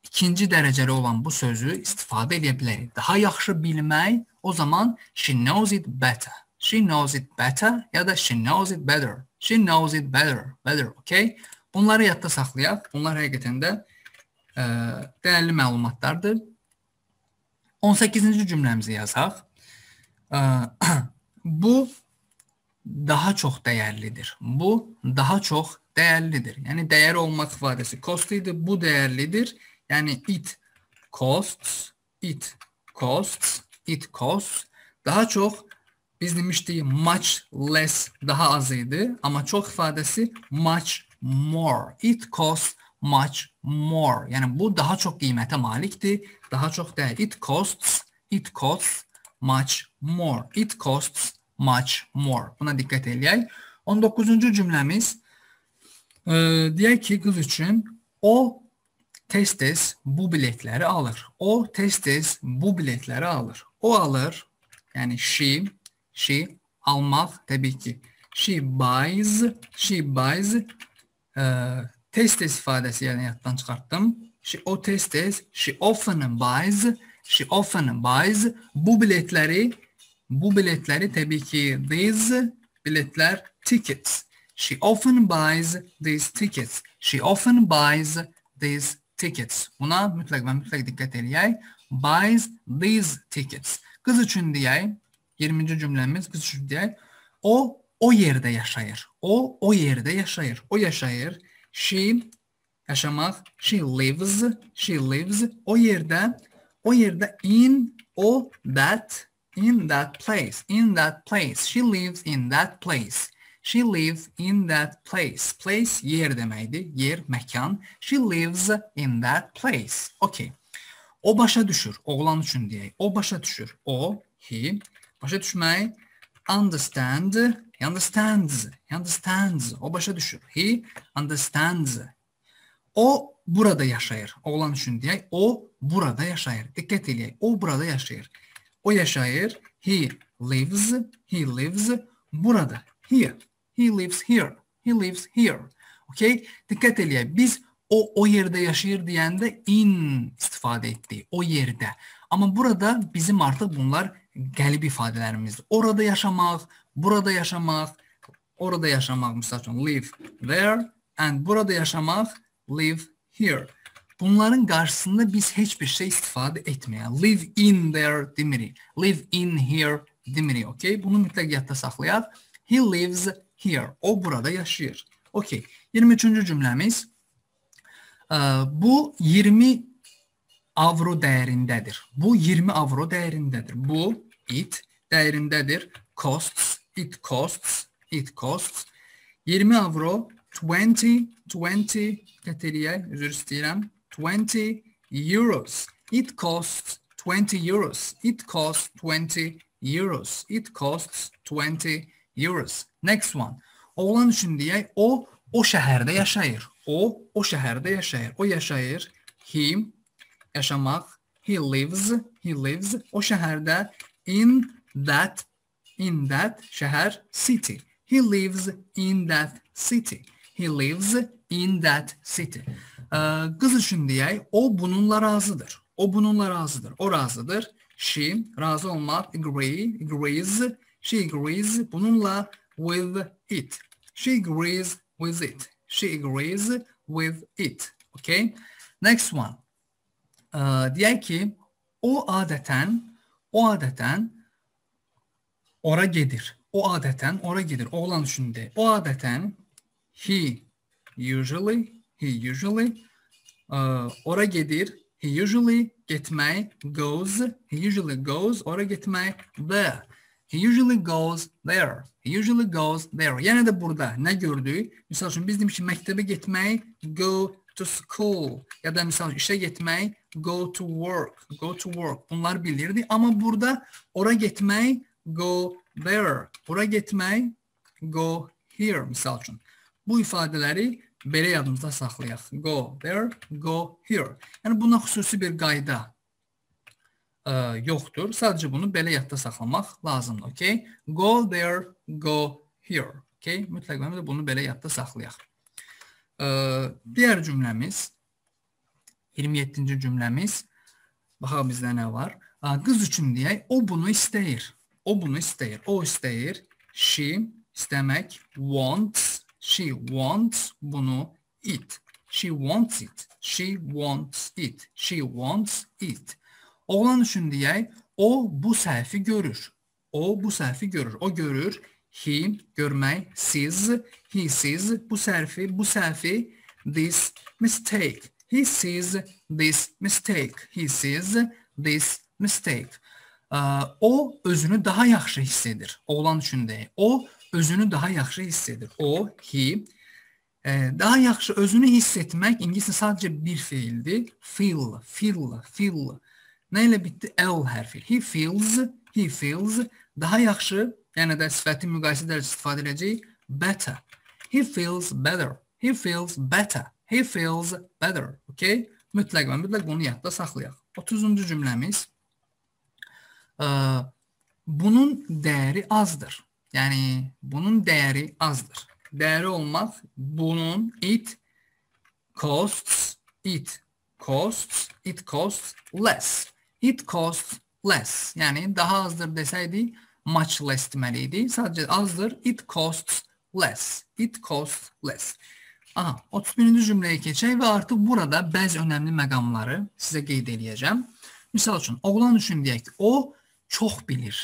ikinci dərəcəli olan bu sözü istifadə edə bilərik. Daha yaxşı bilmək, o zaman she knows it better. She knows it better ya da she knows it better. She knows it better. Better, okay? Bunları yadda saxlayaq. Bunlar həqiqətən də ə, dəyərli məlumatlardır. 18-ci cümləmizi yazaq. Ə, bu daha çox dəyərlidir. Bu daha çox dəyərlidir. Yəni dəyər olmaq ifadəsi cost idi. Bu dəyərlidir. Yəni it costs, it costs, it costs daha çox Bizim müşteri much less daha azıydı ama çok ifadesi much more. It costs much more. Yani bu daha çok kıymete malikti. Daha çok değer. It costs, it costs much more. It costs much more. Buna dikkat edeyim. 19. cümlemiz e, diyor ki kız üçün o tez tez bu biletleri alır. O tez tez bu biletleri alır. O alır yani she she almaq təbii ki, she buys, she buys e, tez-tez ifadəsi yəni yaddan çıxartdım. She, o tez-tez, she often buys, she often buys bu biletləri, bu biletləri təbii ki, these biletlər tickets. She often buys these tickets. She often buys these tickets. Buna mütləq və mütləq diqqət eləyək. Buys these tickets. Qız üçün deyək, 20-ci cümləmiz qız üçün deyək, o o yerdə yaşayır. O o yerdə yaşayır. O yaşayır. She yaşamaq. She lives. She lives. O yerdə. O yerdə in o that in that place. In that place. She lives in that place. She lives in that place. Place yer deməkdir. Yer, məkan. She lives in that place. Okay. O başa düşür. Oğlan üçün deyək. O başa düşür. O, he. Başa düşmək. Understand He understands. He understands. O başa düşür. He understands. O burada yaşayır. Oğlan üçün deyək. O burada yaşayır. Diqqət eləyək. O burada yaşayır. O yaşayır. He lives. He lives burada. Here. He lives here. He lives here. Okay? Diqqət eləyək. Biz o o yerdə yaşayır deyəndə in istifadə etdik. O yerdə. Amma burada bizim artıq bunlar qəlib ifadələrimizdir. Orada yaşamaq, burada yaşamaq, orada yaşamaq, misal üçün live there and burada yaşamaq live here. Bunların qarşısında biz heç bir şey istifadə etməyək. Live in there demirik. Live in here demirik, okay? Bunu mütləq yadda saxlayaq. He lives here. O burada yaşayır. Okay. 23-cü cümləmiz. Bu 20 avro dəyərindədir. Bu 20 avro dəyərindədir. Bu it dəyərindədir. Costs it costs, it costs 20 avro 20, 20 kateriye özür istəyirəm 20 euros. It costs 20 euros. It costs 20 euros. It costs 20 euros. Next one. Oğlan üçün deyək, o o şəhərdə yaşayır. O o şəhərdə yaşayır. O yaşayır. He yaşamaq. He lives. He lives. O şəhərdə in that in that şəhər city. He lives in that city. He lives in that city. Ə, qız üçün deyək, o bununla razıdır. O bununla razıdır. O razıdır. She razı olmaq, agree, agrees. She agrees bununla with it. She agrees with it. She agrees with it. Okay? Next one. Ə, deyək ki, o adətən o adətən ora gedir. O adətən ora gedir. Oğlan üçündə. O adətən he usually he usually ə, ora gedir. He usually getmək goes. He usually goes ora getmək there. He usually goes there. He usually goes there. Yəni də burada nə gördük? Məsəl üçün biz demişik məktəbə getmək go to school ya da misal işe gitmək go to work, go to work. Bunlar bilirdi ama burada ora gitmək go there, bura gitmək go here misal üçün. Bu ifadələri belə yadımızda saxlayaq. Go there, go here. Yəni buna xüsusi bir qayda ə, yoxdur. Sadəcə bunu belə yadda saxlamaq lazımdır. Okay? Go there, go here. Okay? Mütləq məndə bunu belə yadda saxlayaq. Ə, digər cümləmiz 27-ci cümləmiz baxaq bizdə nə var? Qız üçün deyək, o bunu istəyir. O bunu istəyir. O istəyir. She istəmək wants. She wants bunu it. She wants it. She wants it. She wants it. Oğlan üçün deyək, o bu səhvi görür. O bu səhvi görür. O görür he görmək, sees, he sees bu sərfi, bu səhvi, this mistake. He sees this mistake. He sees this mistake. O özünü daha yaxşı hiss edir. Oğlan üçün deyək. O özünü daha yaxşı hiss edir. O, he, e, daha yaxşı özünü hiss etmək ingiliscə sadəcə bir feildir. Feel, feel, feel. Nə ilə bitdi? L hərfi. He feels, he feels daha yaxşı Yəni də sifəti müqayisə dərəcəsi istifadə edəcəyik. Better. He feels better. He feels better. He feels better. Okay? Mütləq və mütləq bunu yadda saxlayaq. 30-cu cümləmiz. Ə, bunun dəyəri azdır. Yəni bunun dəyəri azdır. Dəyəri olmaq bunun it costs it costs it costs less. It costs less. Yəni daha azdır desəydik much less deməli idi. Sadəcə azdır. It costs less. It costs less. Aha, 31-ci cümləyə keçək və artıq burada bəzi önəmli məqamları sizə qeyd eləyəcəm. Misal üçün, oğlan üçün deyək ki, o çox bilir.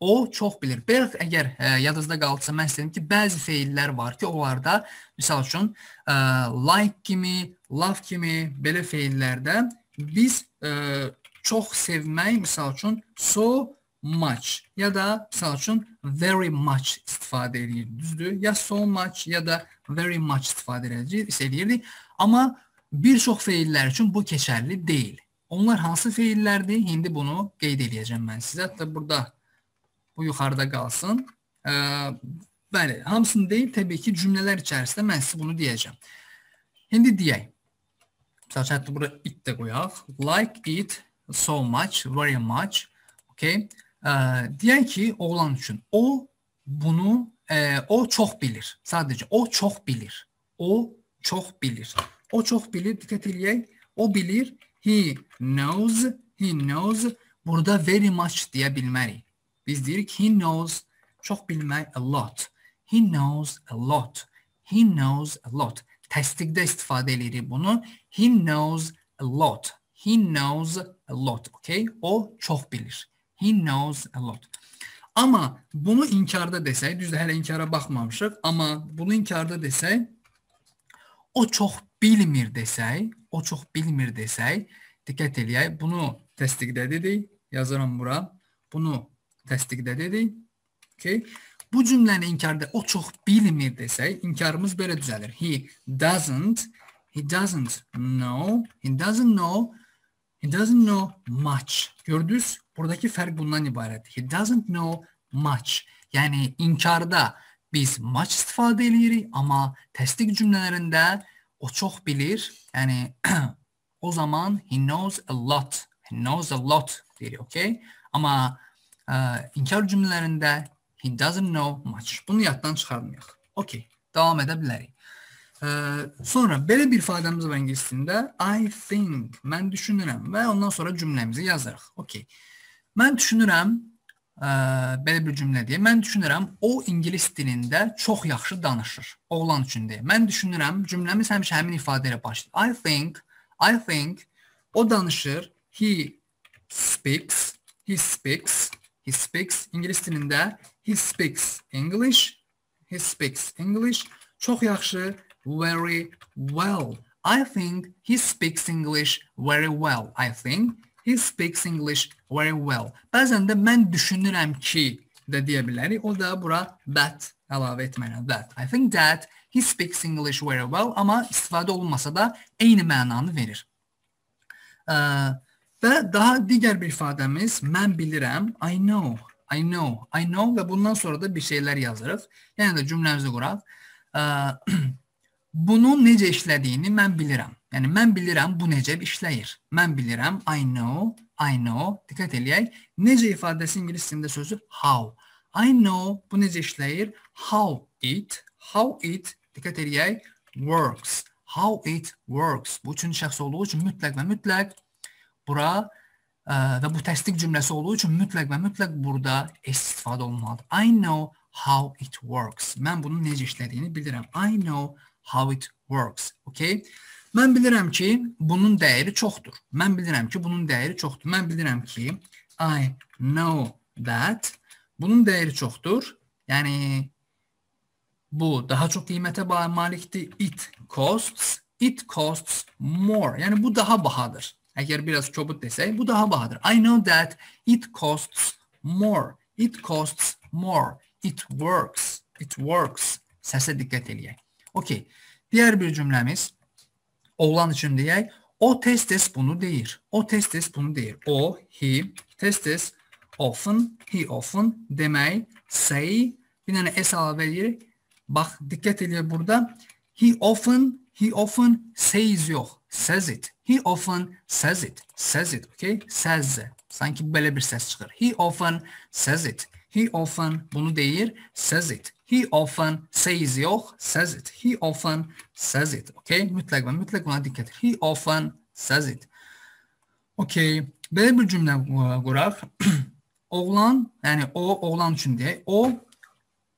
O çox bilir. Belə əgər ə, yadınızda qaldısa, mən istəyirəm ki, bəzi feillər var ki, onlarda misal üçün ə, like kimi, love kimi belə feillərdə biz ə, çox sevmək, misal üçün so much ya da misal üçün very much istifadə edir. Düzdür? Ya so much ya da very much istifadə edirdik. Amma bir çox feillər üçün bu keçərli deyil. Onlar hansı feillərdir? İndi bunu qeyd edəcəm mən sizə. Hətta burada bu yuxarıda qalsın. Ə, bəli, hamısını deyil, təbii ki, cümlələr içərisində mən sizə bunu deyəcəm. İndi deyək. Məsələn, hətta bura it də qoyaq. Like it so much, very much. Okay? Deyək ki, oğlan üçün o bunu ə, o çox bilir. Sadəcə o çox bilir. O çox bilir. O çox bilir. Diqqət eləyək. O bilir. He knows. He knows. Burada very much deyə bilmərik. Biz deyirik he knows. Çox bilmək a lot. He knows a lot. He knows a lot. Təsdiqdə istifadə edirik bunu. He knows a lot. He knows a lot. Okay? O çox bilir. He knows a lot. Amma bunu inkarda desək, düzdür, hələ inkara baxmamışıq, amma bunu inkarda desək, o çox bilmir desək, o çox bilmir desək, diqqət eləyək, bunu təsdiqdə dedik, yazıram bura. Bunu təsdiqdə dedik. Okay? Bu cümləni inkarda o çox bilmir desək, inkarımız belə düzəlir. He doesn't, he doesn't know, he doesn't know He doesn't know much. Gördünüz? Buradaki fərq bundan ibarət. He doesn't know much. Yəni inkarda biz much istifadə edirik, amma təsdiq cümlələrində o çox bilir. Yəni o zaman he knows a lot. He knows a lot deyirik, okay? Amma ə, inkar cümlələrində he doesn't know much. Bunu yaddan çıxarmayaq. Okay, davam edə bilərik. Sonra belə bir ifadəmiz var ingiliscində. I think. Mən düşünürəm və ondan sonra cümləmizi yazırıq. Okay. Mən düşünürəm, ə, belə bir cümlə deyə. Mən düşünürəm o ingilis dilində çox yaxşı danışır. Oğlan üçün deyə. Mən düşünürəm, cümləmiz həmişə həmin ifadə ilə başlayır. I think, I think o danışır. He speaks. He speaks. He speaks. İngilis dilində he speaks English. He speaks English. Çox yaxşı. Very well. I think he speaks English very well. I think he speaks English very well. Bəzən də mən düşünürəm ki də deyə bilərik. O da bura that əlavə etməklə. That. I think that he speaks English very well. Amma istifadə olunmasa da eyni mənanı verir. Ə, və daha digər bir ifadəmiz mən bilirəm. I know. I know. I know və bundan sonra da bir şeylər yazırıq. Yəni də cümləmizi quraq. Ə, bunun necə işlədiyini mən bilirəm. Yəni mən bilirəm bu necə işləyir. Mən bilirəm. I know. I know. Diqqət eləyək. Necə ifadəsi ingilis dilində sözü how. I know bu necə işləyir? How it, how it, diqqət eləyək, works. How it works. Bu üçüncü şəxs olduğu üçün mütləq və mütləq bura ə, və bu təsdiq cümləsi olduğu üçün mütləq və mütləq burada s istifadə olunmalıdır. I know how it works. Mən bunun necə işlədiyini bilirəm. I know how it works. Okay? Mən bilirəm ki, bunun dəyəri çoxdur. Mən bilirəm ki, bunun dəyəri çoxdur. Mən bilirəm ki, I know that bunun dəyəri çoxdur. Yəni bu daha çox qiymətə malikdir. It costs, it costs more. Yəni bu daha bahadır. Əgər biraz kobud desək, bu daha bahadır. I know that it costs more. It costs more. It works. It works. Səsə diqqət eləyək. Okay. Digər bir cümləmiz oğlan üçün deyək. O tez-tez bunu deyir. O tez-tez bunu deyir. O, he, tez-tez, often, he often demək, say, bir dənə s əlavə edirik. Bax, diqqət edin burada. He often, he often says yox, says it. He often says it, says it, okay? Says. Sanki belə bir səs çıxır. He often says it. He often bunu deyir, says it. He often says yox, says it. He often says it. Okay? Mütləq və mütləq buna et. He often says it. Okay. Belə bir cümlə quraq. oğlan, yəni o oğlan üçün deyək, o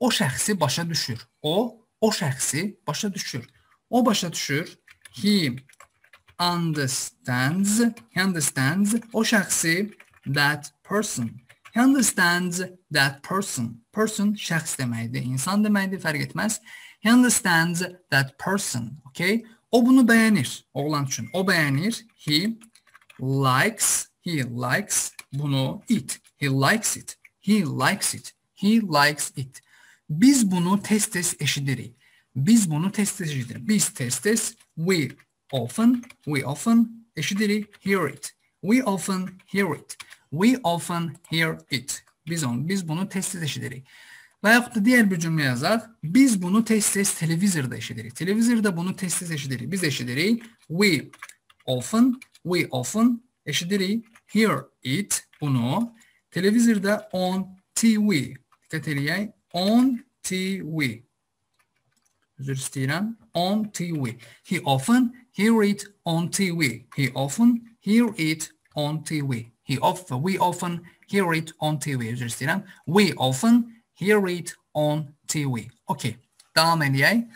o şəxsi başa düşür. O o şəxsi başa düşür. O başa düşür. He understands, he understands o şəxsi that person. He understands that person. Person şəxs deməkdir, insan deməkdir, fərq etməz. He understands that person. Okay? O bunu bəyənir oğlan üçün. O bəyənir. He likes, he likes bunu it. He likes it. He likes it. He likes it. Biz bunu tez-tez eşidirik. Biz bunu tez-tez eşidirik. Biz tez-tez we often, we often eşidirik, hear it. We often hear it. We often hear it. Biz onu, biz bunu tez-tez eşidirik. Və yaxud da digər bir cümlə yazaq. Biz bunu tez-tez televizorda eşidirik. Televizorda bunu tez-tez eşidirik. Biz eşidirik. We often, we often eşidirik. Hear it. Bunu televizorda on TV. Diqqət eləyək. On TV. Üzr istəyirəm. On TV. He often hear it on TV. He often hear it on TV. He often, we often hear it on TV. Üzr istəyirəm. We often hear it on TV. Okay. Davam edək.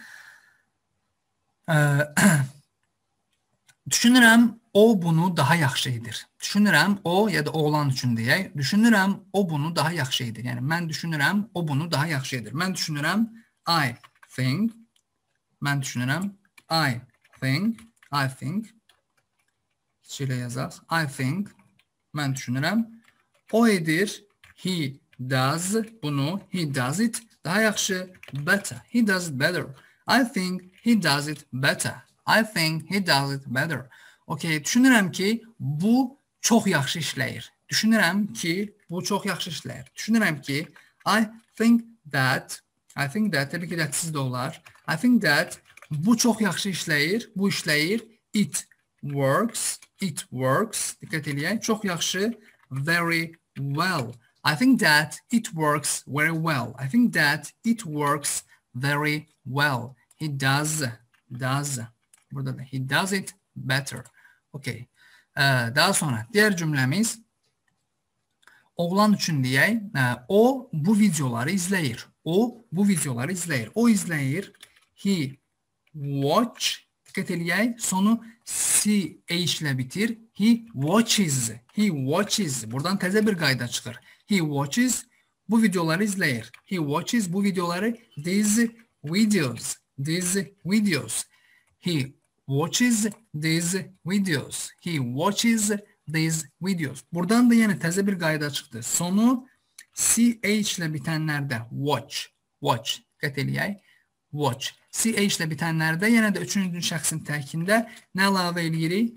Düşünürəm o bunu daha yaxşı edir. Düşünürəm o ya da oğlan üçün deyək. Düşünürəm o bunu daha yaxşı edir. Yəni mən düşünürəm o bunu daha yaxşı edir. Mən düşünürəm I think mən düşünürəm I think I think Şöyle yazaq. I think mən düşünürəm. O edir. He does bunu. He does it. Daha yaxşı better. He does it better. I think he does it better. I think he does it better. Okay, düşünürəm ki, bu çox yaxşı işləyir. Düşünürəm ki, bu çox yaxşı işləyir. Düşünürəm ki, I think that I think that təbii ki, dətsiz də olar. I think that bu çox yaxşı işləyir. Bu işləyir. It works. It works. Diqqət eləyək. Çox yaxşı. Very well. I think that it works very well. I think that it works very well. He does. Does. Burada da he does it better. Okay. Ee, daha sonra diğer cümlemiz oğlan üçün deyək. O bu videoları izləyir. O bu videoları izləyir. O izləyir. He watch Eləyək, sonu CH ilə bitir. He watches. He watches. Buradan təzə bir qayda çıxır. He watches bu videoları izləyir. He watches bu videoları these videos. These videos. He watches these videos. He watches these videos. Buradan da yenə təzə bir qayda çıxdı. Sonu CH ilə bitənlərdə watch, watch, diqqət eləyək, watch. CH ilə bitənlərdə yenə də üçüncü şəxsin təkində nə əlavə eləyirik?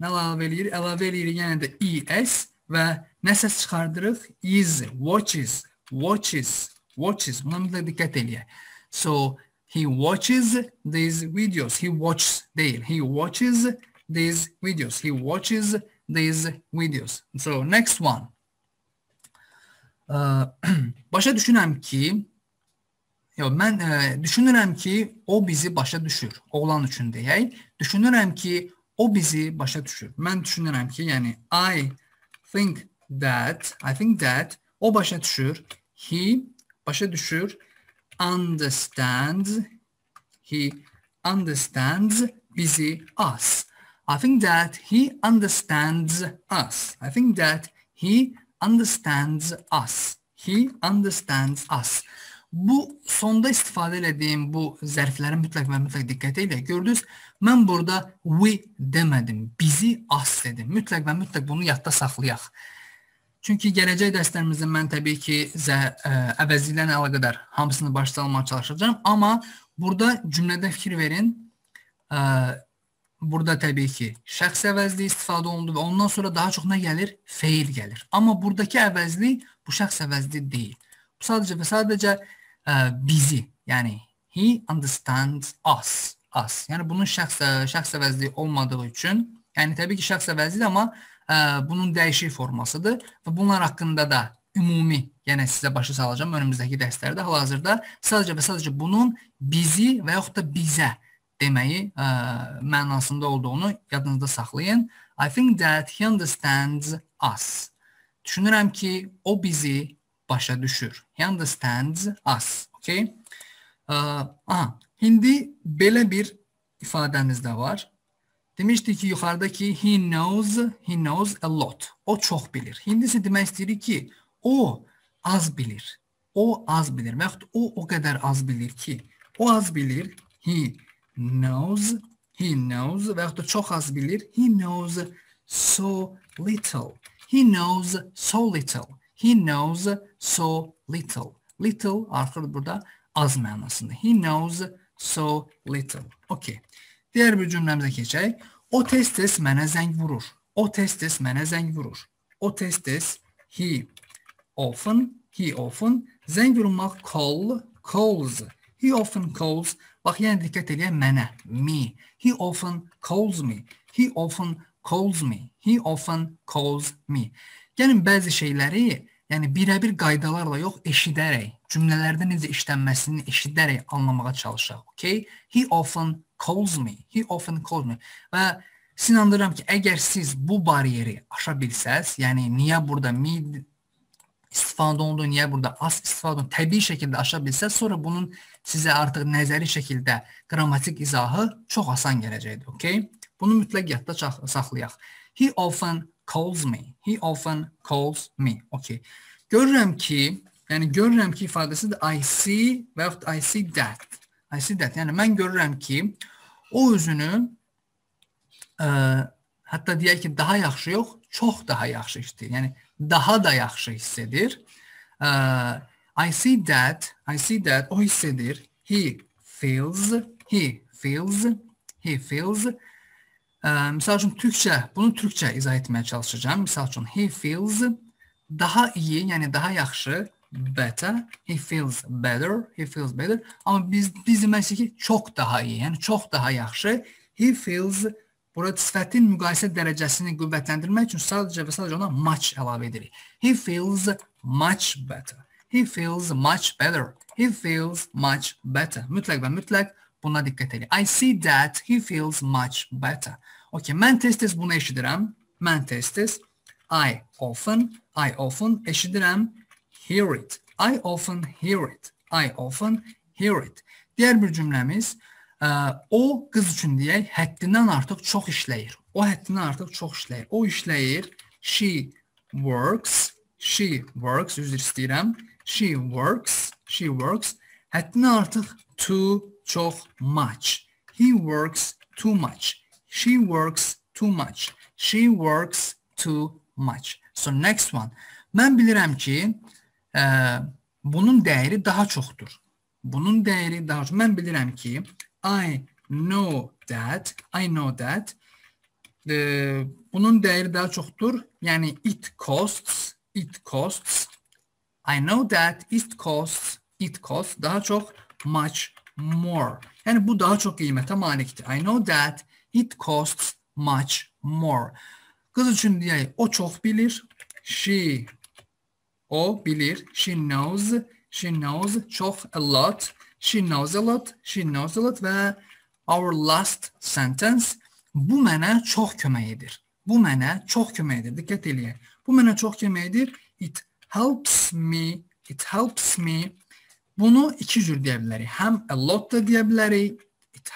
Nə əlavə eləyirik? Əlavə eləyirik yenə də ES və nə səs çıxardırıq? Is, watches, watches, watches. Buna mütləq diqqət eləyək. So, he watches these videos. He watches değil. He watches these videos. He watches these videos. So, next one. Başa düşünürəm ki, Yo, mən ə, düşünürəm ki, o bizi başa düşür. Oğlan üçün deyək. Düşünürəm ki, o bizi başa düşür. Mən düşünürəm ki, yəni I think that, I think that o başa düşür. He başa düşür. Understands. He understands bizi us. I think that he understands us. I think that he understands us. He understands us. Bu sonda istifadə etdiyim bu zərflərin mütləq və mütləq diqqət elə. Gördünüz, mən burada we demədim, bizi as dedim. Mütləq və mütləq bunu yadda saxlayaq. Çünki gələcək dərslərimizdə mən təbii ki, zə, ə, əvəzliklərlə əlaqədar hamısını başa salmağa çalışacağam, amma burada cümlədə fikir verin. Ə, burada təbii ki, şəxs əvəzliyi istifadə olundu və ondan sonra daha çox nə gəlir? Feil gəlir. Amma buradakı əvəzlik bu şəxs əvəzliyi deyil. Bu sadəcə və sadəcə bizi, yəni he understands us, us. Yəni bunun şəxs şəxs əvəzliyi olmadığı üçün, yəni təbii ki, şəxs əvəzlidir, amma ə, bunun dəyişik formasıdır və bunlar haqqında da ümumi, yəni sizə başa salacağam önümüzdəki dərslərdə. Hal-hazırda sadəcə və sadəcə bunun bizi və yaxud da bizə deməyi ə, mənasında olduğunu yadınızda saxlayın. I think that he understands us. Düşünürəm ki, o bizi başa düşür. He understands us. Okay? Uh, aha, hindi belə bir ifadəmiz də var. Demişdik ki, yuxarıdakı he knows, he knows a lot. O çox bilir. Hindi isə demək istəyir ki, o az bilir. O az bilir. Və yaxud o o qədər az bilir ki, o az bilir. He knows, he knows və yaxud da çox az bilir. He knows so little. He knows so little. He knows so little. Little artıq burada az mənasında. He knows so little. Okay. Digər bir cümləmizə keçək. O tez-tez mənə zəng vurur. O tez-tez mənə zəng vurur. O tez-tez he often, he often zəng vurmaq call, calls. He often calls. Bax, yəni diqqət edin mənə, me. He often calls me. He often calls me. He often calls me. Gəlin bəzi şeyləri Yəni birəbir qaydalarla yox, eşidərək, cümlələrdə necə işlənməsini eşidərək anlamağa çalışaq. Okay? He often calls me. He often calls me. Və sizin inandırıram ki, əgər siz bu bariyeri aşa bilsəz, yəni niyə burada me istifadə olundu, niyə burada as istifadə olundu, təbii şəkildə aşa bilsəz, sonra bunun sizə artıq nəzəri şəkildə qrammatik izahı çox asan gələcəkdir. Okay? Bunu mütləq yadda saxlayaq. He often calls me. He often calls me. Okay. Görürəm ki, yəni görürəm ki ifadəsi də I see və I see that. I see that. Yəni mən görürəm ki, o özünü ə, hətta deyək ki, daha yaxşı yox, çox daha yaxşı işləyir. Yəni daha da yaxşı hiss edir. Ə, I see that, I see that o hiss edir. He feels, he feels, he feels Ə, misal üçün türkcə, bunu türkcə izah etməyə çalışacağam. Misal üçün he feels daha iyi, yəni daha yaxşı, better, he feels better, he feels better. Amma biz biz deməsi ki, çox daha iyi, yəni çox daha yaxşı. He feels burada sifətin müqayisə dərəcəsini qüvvətləndirmək üçün sadəcə və sadəcə ona much əlavə edirik. He feels much better. He feels much better. He feels much better. Mütləq və mütləq Buna diqqət edin. I see that he feels much better. Okay, mən tez-tez bunu eşidirəm. Mən tez-tez I often, I often eşidirəm. Hear it. I often hear it. I often hear it. Digər bir cümləmiz Ə, o qız üçün deyək, həddindən artıq çox işləyir. O həddindən artıq çox işləyir. O işləyir. She works. She works. Üzr istəyirəm. She works. She works. Həddindən artıq too çox much. He works too much. She works too much. She works too much. So next one. Mən bilirəm ki, ə, bunun dəyəri daha çoxdur. Bunun dəyəri daha çox. Mən bilirəm ki, I know that, I know that ə, bunun dəyəri daha çoxdur. Yəni it costs, it costs. I know that it costs, it costs daha çox much more. Yəni bu daha çox qiymətə malikdir. I know that it costs much more. Qız üçün deyək, o çox bilir. She o bilir. She knows. She knows çox a lot. She knows a lot. She knows a lot və our last sentence bu mənə çox kömək edir. Bu mənə çox kömək edir. Diqqət eləyək. Bu mənə çox kömək edir. It helps me. It helps me. Bunu iki cür deyə bilərik. Həm a lot da deyə bilərik.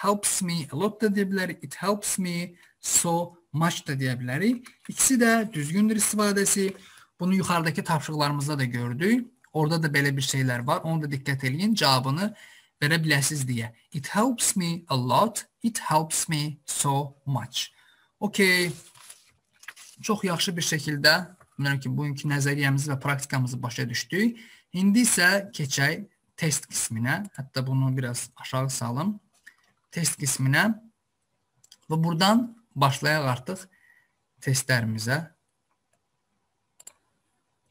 Helps me. A lot da deyə bilərik. It helps me so much da deyə bilərik. İkisi də düzgündür istifadəsi. Bunu yuxarıdakı tapşırıqlarımızda da gördük. Orada da belə bir şeylər var. Onu da diqqət eləyin. Cavabını verə biləsiniz deyə. It helps me a lot. It helps me so much. Okay. Çox yaxşı bir şəkildə bilmirəm ki, bugünkü nəzəriyyəmizi və praktikamızı başa düşdük. İndi isə keçək test qisminə. Hətta bunu biraz aşağı salım. Test qisminə. Və buradan başlayaq artıq testlərimizə.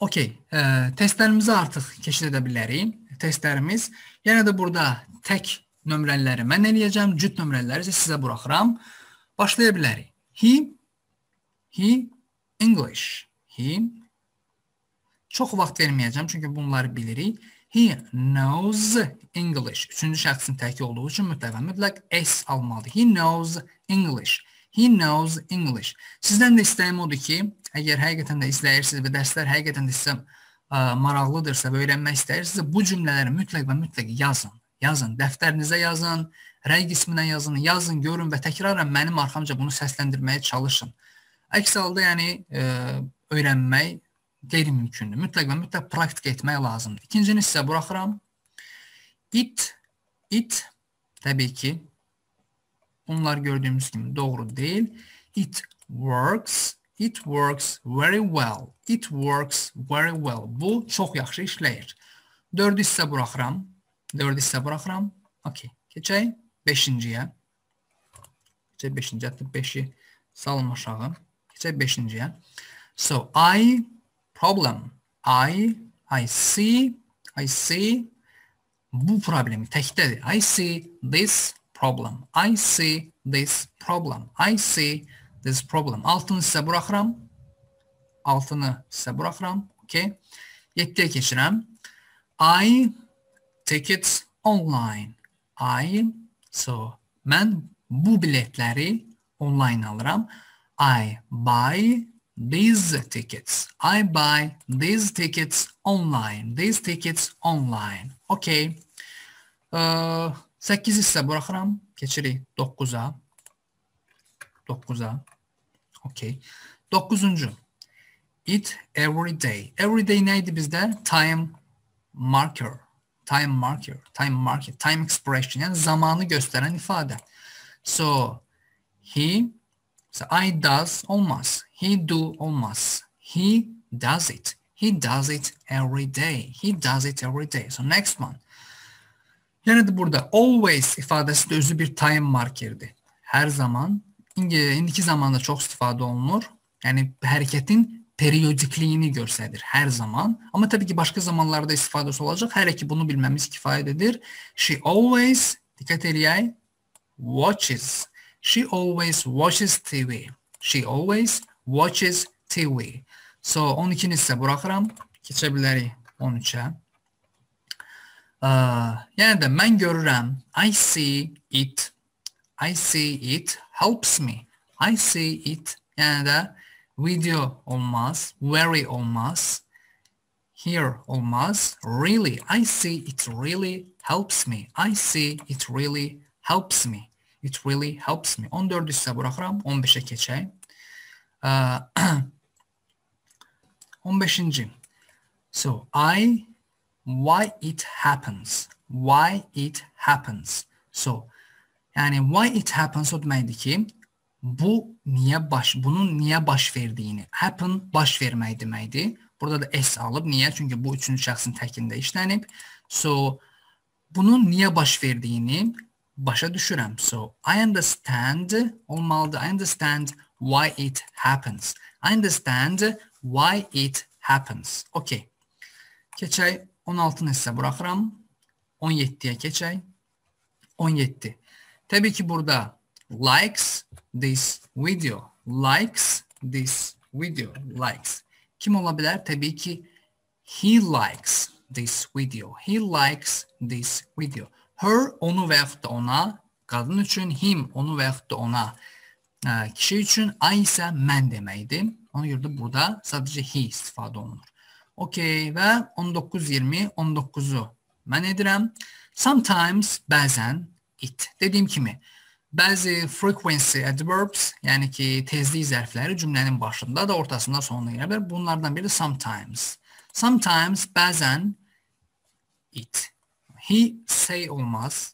Okey, e, testlərimizi artıq keçid edə bilərik. Testlərimiz, yenə də burada tək nömrələri mən eləyəcəm, cüt nömrələri isə sizə buraxıram. Başlaya bilərik. He, he, English, he. Çox vaxt verməyəcəm, çünki bunları bilirik. He knows English. Üçüncü şəxsin təki olduğu üçün mütləq mütləq S almalıdır. He knows English. He knows English. Sizdən də istəyim odur ki, əgər həqiqətən də izləyirsiniz və dərslər həqiqətən də sizə ə, maraqlıdırsa və öyrənmək istəyirsinizsə, bu cümlələri mütləq və mütləq yazın. Yazın, dəftərinizə yazın, rəy qisminə yazın, yazın, görün və təkrarən mənim arxamca bunu səsləndirməyə çalışın. Əks halda yəni ə, öyrənmək qeyri-mümkündür. Mütləq və mütləq praktik etmək lazımdır. İkincini sizə buraxıram. It, it təbii ki, Bunlar gördüğümüz gibi doğru değil. It works. It works very well. It works very well. Bu çox yaxşı işləyir. 4-ü sizə buraxıram. 4-ü sizə buraxıram. Okay. Keçək 5-ciyə. Keçək 5-ci, hətta 5-i salın aşağı. Keçək 5-ciyə. So, I problem. I I see I see bu problemi təkdədir. I see this problem. I see this problem. I see this problem. Altını sizə buraxıram. Altını sizə buraxıram. Okay. 7-yə keçirəm. I tickets online. I so mən bu biletləri online alıram. I buy these tickets. I buy these tickets online. These tickets online. Okay. Uh, 8-i sizə buraxıram. Keçirik 9-a. 9-a. Okay. 9-cu. It every day. Every day nə idi bizdə? Time marker. Time marker. Time marker. Time expression. Yəni zamanı göstərən ifadə. So, he, so I does olmaz. He do olmaz. He does it. He does it every day. He does it every day. So next one. Yəni də burada always ifadəsi də özü bir time markerdir. Hər zaman, indiki zamanda çox istifadə olunur. Yəni hərəkətin periodikliyini göstərir hər zaman. Amma təbii ki, başqa zamanlarda istifadəsi olacaq. Hələ ki bunu bilməmiz kifayətdir. She always, diqqət eləyək, watches. She always watches TV. She always watches TV. So 12-ni sizə buraxıram. Keçə bilərik 13-ə. Yəni də mən görürəm. I see it. I see it helps me. I see it. Yəni də video olmaz, very olmaz. Here olmaz. Really, I see it really helps me. I see it really helps me. It really helps me. 14 isə buraxıram, 15-ə keçək. 15-ci. So, I, why it happens. Why it happens. So, yəni why it happens o deməkdir ki, bu niyə baş, bunun niyə baş verdiyini, happen baş vermək deməkdir. Burada da s alıb. Niyə? Çünki bu üçüncü şəxsin təkində işlənib. So, bunun niyə baş verdiyini başa düşürəm. So, I understand olmalıdır. I understand why it happens. I understand why it happens. Okay. Keçək 16-nı isə buraxıram. 17-yə keçək. 17. Təbii ki, burada likes this video. Likes this video. Likes. Kim ola bilər? Təbii ki, he likes this video. He likes this video. Her onu və yaxud da ona, qadın üçün him onu və yaxud da ona, kişi üçün I isə mən deməkdir. Ona görə burada sadəcə he istifadə olunur. Okay və 19-20, 19-u mən edirəm. Sometimes, bəzən, it. Dediyim kimi, bəzi frequency adverbs, yəni ki, tezlik zərfləri cümlənin başında da, ortasında, sonuna gələ. Bunlardan biri sometimes. Sometimes, bəzən, it. He say olmaz.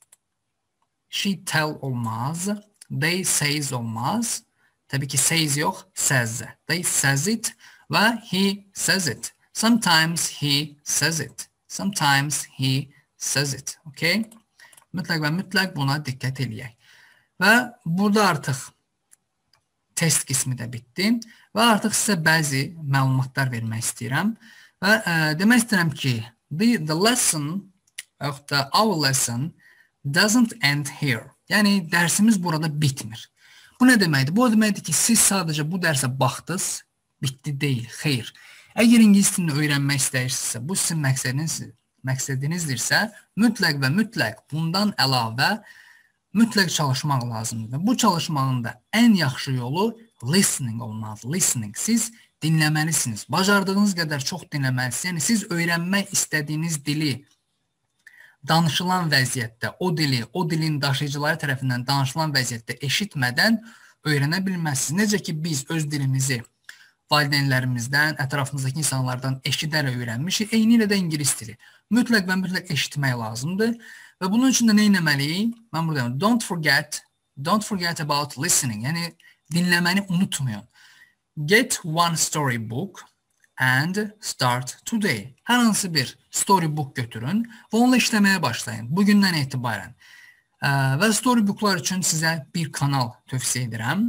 She tell olmaz. They says olmaz. Tabii ki says yok, says. They says it ve he says it. Sometimes he says it. Sometimes he says it. Okay? Mütləq və mütləq buna diqqət eləyək. Və burada artıq test qismi də bitdi və artıq sizə bəzi məlumatlar vermək istəyirəm. Və ə, demək istəyirəm ki, the, the lesson of the our lesson doesn't end here. Yəni dərsimiz burada bitmir. Bu nə deməkdir? Bu deməkdir ki, siz sadəcə bu dərsə baxdınız, bitdi deyil. Xeyr. Əgər ingilis dilini öyrənmək istəyirsinizsə, bu sizin məqsədiniz məqsədinizdirsə, mütləq və mütləq bundan əlavə mütləq çalışmaq lazımdır. Və bu çalışmağın da ən yaxşı yolu listening olmalıdır. Listening. Siz dinləməlisiniz. Bacardığınız qədər çox dinləməlisiniz. Yəni siz öyrənmək istədiyiniz dili danışılan vəziyyətdə o dili, o dilin daşıyıcıları tərəfindən danışılan vəziyyətdə eşitmədən öyrənə bilməzsiniz. Necə ki biz öz dilimizi valideynlərimizdən, ətrafımızdakı insanlardan eşidərək öyrənmişik, eyni ilə də ingilis dili. Mütləq və mütləq eşitmək lazımdır. Və bunun üçün də nə etməliyik? Mən buradayım. Don't forget, don't forget about listening. Yəni dinləməni unutmayın. Get one storybook and start today. Hər hansı bir storybook götürün və onunla işləməyə başlayın bugündən etibarən. Və storybooklar üçün sizə bir kanal tövsiyə edirəm.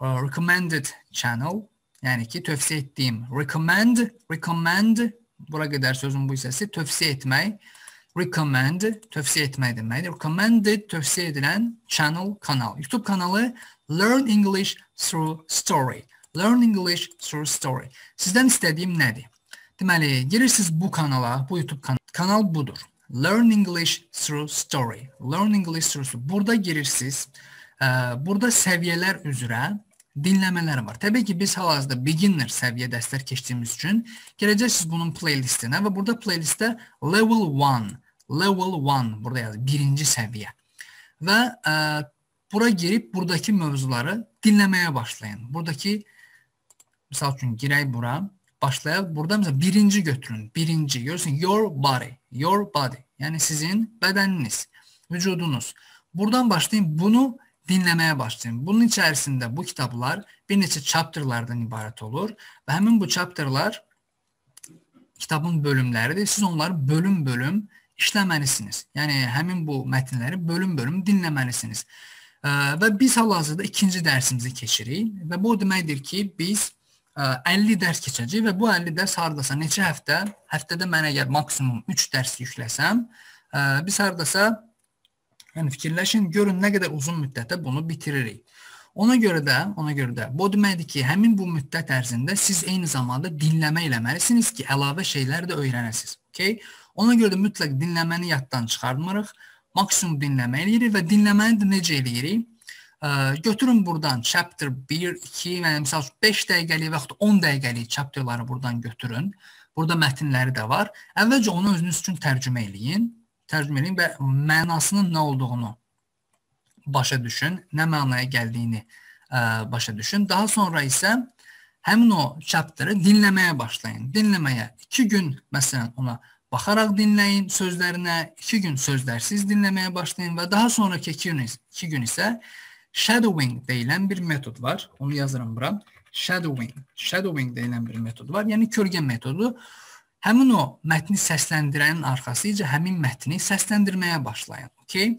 Recommended channel, yəni ki, tövsiyə etdiyim recommend, recommend bura qədər sözün bu hissəsi tövsiyə etmək. Recommend tövsiyə etmək deməkdir. Recommended tövsiyə edilən channel kanal. YouTube kanalı Learn English Through Story. Learn English Through Story. Sizdən istədiyim nədir? Deməli, girirsiniz bu kanala, bu YouTube kanal. Kanal budur. Learn English Through Story. Learn English Through Story. Burada girirsiniz. Burada səviyyələr üzrə dinləmələr var. Təbii ki, biz hal-hazırda beginner səviyyə dərslər keçdiyimiz üçün gələcəksiniz bunun playlistinə və burada playlistdə level 1, level 1 burada yazır, birinci səviyyə. Və ə, bura girib buradakı mövzuları dinləməyə başlayın. Buradakı Misal üçün girək bura. Başlayaq. Burada məsələn birinci götürün. Birinci. Görürsən your body. Your body. Yəni sizin bədəniniz, vücudunuz. Buradan başlayın bunu dinləməyə başlayın. Bunun içərisində bu kitablar bir neçə chapterlardan ibarət olur və həmin bu chapterlar kitabın bölümləridir. Siz onları bölüm-bölüm işləməlisiniz. Yəni həmin bu mətnləri bölüm-bölüm dinləməlisiniz. Və biz hal-hazırda ikinci dərsimizi keçirik və bu deməkdir ki, biz 50 dərs keçəcək və bu 50 dərs hardasa neçə həftə, həftədə mən əgər maksimum 3 dərs yükləsəm, biz hardasa yəni fikirləşin, görün nə qədər uzun müddətdə bunu bitiririk. Ona görə də, ona görə də bu deməkdir ki, həmin bu müddət ərzində siz eyni zamanda dinləmə eləməlisiniz ki, əlavə şeylər də öyrənəsiniz. Okay? Ona görə də mütləq dinləməni yaddan çıxartmırıq. Maksimum dinləmə eləyirik və dinləməni də necə eləyirik? Götürün buradan chapter 1, 2 və məsəl 5 dəqiqəlik və yaxud 10 dəqiqəlik chapterları buradan götürün. Burada mətnləri də var. Əvvəlcə onu özünüz üçün tərcümə eləyin. Tərcümə eləyin və mənasının nə olduğunu başa düşün, nə mənaya gəldiyini ə, başa düşün. Daha sonra isə həmin o chapter'ı dinləməyə başlayın. Dinləməyə 2 gün məsələn ona baxaraq dinləyin sözlərinə, 2 gün sözlərsiz dinləməyə başlayın və daha sonraki 2 gün, 2 gün isə shadowing deyilən bir metod var. Onu yazıram bura. Shadowing. Shadowing deyilən bir metod var. Yəni kölgə metodu. Həmin o mətni səsləndirənin arxasıca həmin mətni səsləndirməyə başlayın. Okay?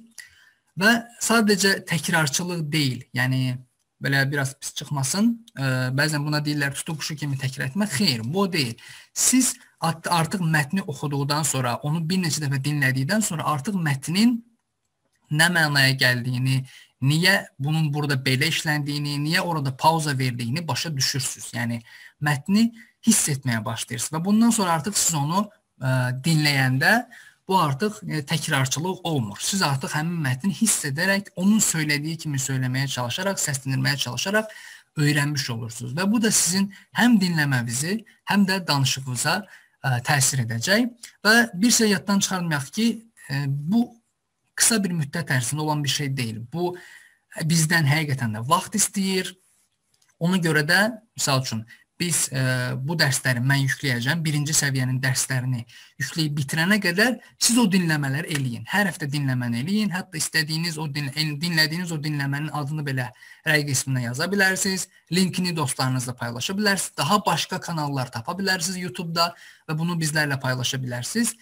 Və sadəcə təkrarçılıq deyil. Yəni belə biraz pis çıxmasın. Ə, bəzən buna deyirlər tutuquşu kimi təkrar etmək. Xeyr, bu deyil. Siz artıq mətni oxuduqdan sonra, onu bir neçə dəfə dinlədikdən sonra artıq mətnin nə mənaya gəldiyini, niyə bunun burada belə işləndiyini, niyə orada pauza verdiyini başa düşürsüz. Yəni mətni hiss etməyə başlayırsınız və bundan sonra artıq siz onu ə, dinləyəndə bu artıq e, təkrarçılıq olmur. Siz artıq həmin mətni hiss edərək, onun söylədiyi kimi söyləməyə çalışaraq, səsləndirməyə çalışaraq öyrənmiş olursunuz və bu da sizin həm dinləmənizi, həm də danışığınıza ə, e, təsir edəcək və bir şey yaddan çıxarmayaq ki, ə, e, bu qısa bir müddət ərzində olan bir şey deyil. Bu bizdən həqiqətən də vaxt istəyir. Ona görə də misal üçün biz e, bu dərsləri mən yükləyəcəm. Birinci səviyyənin dərslərini yükləyib bitirənə qədər siz o dinləmələr eləyin. Hər həftə dinləməni eləyin. Hətta istədiyiniz o dinlə, dinlədiyiniz o dinləmənin adını belə rəy qisminə yaza bilərsiniz. Linkini dostlarınızla paylaşa bilərsiniz. Daha başqa kanallar tapa bilərsiniz YouTube-da və bunu bizlərlə paylaşa bilərsiniz.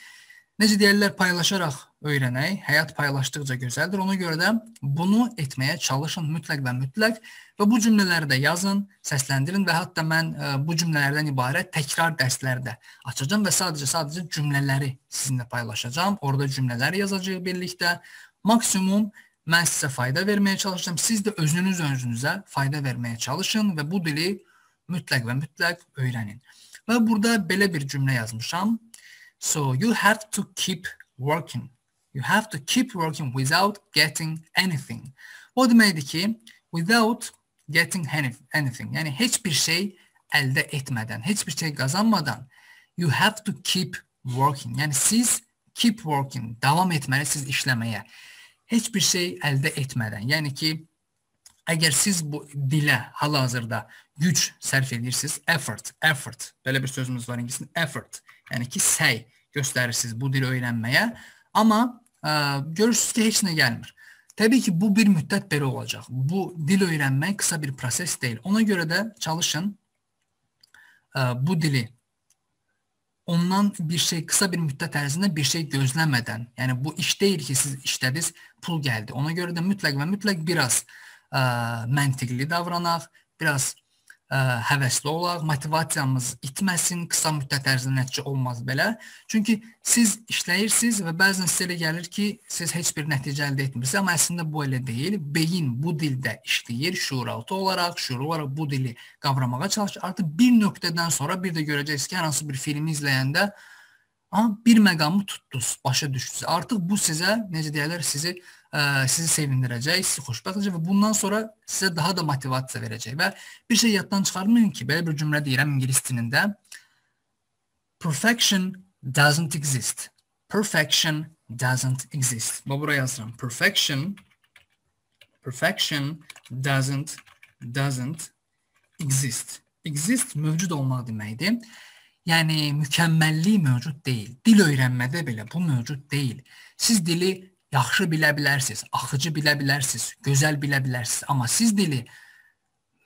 Necə deyirlər, paylaşaraq öyrənək. Həyat paylaşdıqca gözəldir. Ona görə də bunu etməyə çalışın mütləq və mütləq və bu cümlələri də yazın, səsləndirin və hətta mən e, bu cümlələrdən ibarət təkrar dərsləri də açacağam və sadəcə sadəcə cümlələri sizinlə paylaşacağam. Orada cümlələri yazacağıq birlikdə. Maksimum mən sizə fayda verməyə çalışacağam. Siz də özünüz özünüzə fayda verməyə çalışın və bu dili mütləq və mütləq öyrənin. Və burada belə bir cümlə yazmışam. So you have to keep working. You have to keep working without getting anything. O deməkdir ki, without getting anything. Yəni heç bir şey əldə etmədən, heç bir şey qazanmadan you have to keep working. Yəni siz keep working, davam etməlisiniz işləməyə. Heç bir şey əldə etmədən. Yəni ki, əgər siz bu dilə hal-hazırda güc sərf edirsiniz, effort, effort, belə bir sözümüz var ingiliscə, effort. Yəni ki, səy göstərirsiniz bu dili öyrənməyə, amma ə, görürsüz ki, heç nə gəlmir. Təbii ki, bu bir müddət belə olacaq. Bu dil öyrənmək qısa bir proses deyil. Ona görə də çalışın ə, bu dili ondan bir şey qısa bir müddət ərzində bir şey gözləmədən, yəni bu iş deyil ki, siz işlədiniz, pul gəldi. Ona görə də mütləq və mütləq biraz ə, məntiqli davranaq, biraz ə, həvəsli olaq, motivasiyamız itməsin, qısa müddət ərzində nəticə olmaz belə. Çünki siz işləyirsiniz və bəzən sizə elə gəlir ki, siz heç bir nəticə əldə etmirsiniz, amma əslində bu elə deyil. Beyin bu dildə işləyir, şuuraltı olaraq, şuurlu olaraq bu dili qavramağa çalışır. Artıq bir nöqtədən sonra bir də görəcəksiniz ki, hər hansı bir filmi izləyəndə Amma bir məqamı tutdunuz, başa düşdünüz. Artıq bu sizə, necə deyirlər, sizi ə, sizi sevindirəcək, sizi xoşbəxt və bundan sonra sizə daha da motivasiya verəcək və bir şey yaddan çıxarmayın ki, belə bir cümlə deyirəm ingilis dilində. Perfection doesn't exist. Perfection doesn't exist. Və bura yazıram. Perfection perfection doesn't doesn't exist. Exist mövcud olmaq deməkdir. Yəni mükəmməllik mövcud deyil. Dil öyrənmədə belə bu mövcud deyil. Siz dili yaxşı bilə bilərsiniz, axıcı bilə bilərsiniz, gözəl bilə bilərsiniz, amma siz dili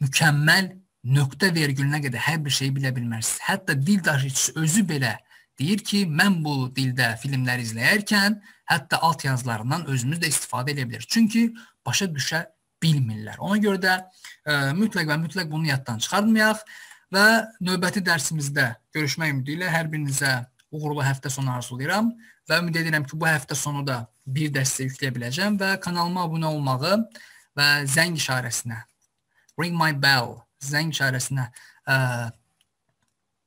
mükəmməl nöqtə vergülünə qədər hər bir şeyi bilə bilmərsiniz. Hətta dil daşıyıcısı özü belə deyir ki, mən bu dildə filmlər izləyərkən hətta alt yazılarından özümüz də istifadə edə bilərik. Çünki başa düşə bilmirlər. Ona görə də ə, e, mütləq və mütləq bunu yaddan çıxartmayaq və növbəti dərsimizdə görüşmək ümidi ilə hər birinizə uğurlu həftə sonu arzulayıram və ümid edirəm ki, bu həftə sonu da bir dəstə yükləyə biləcəm və kanalıma abunə olmağı və zəng işarəsinə ring my bell zəng işarəsinə ə,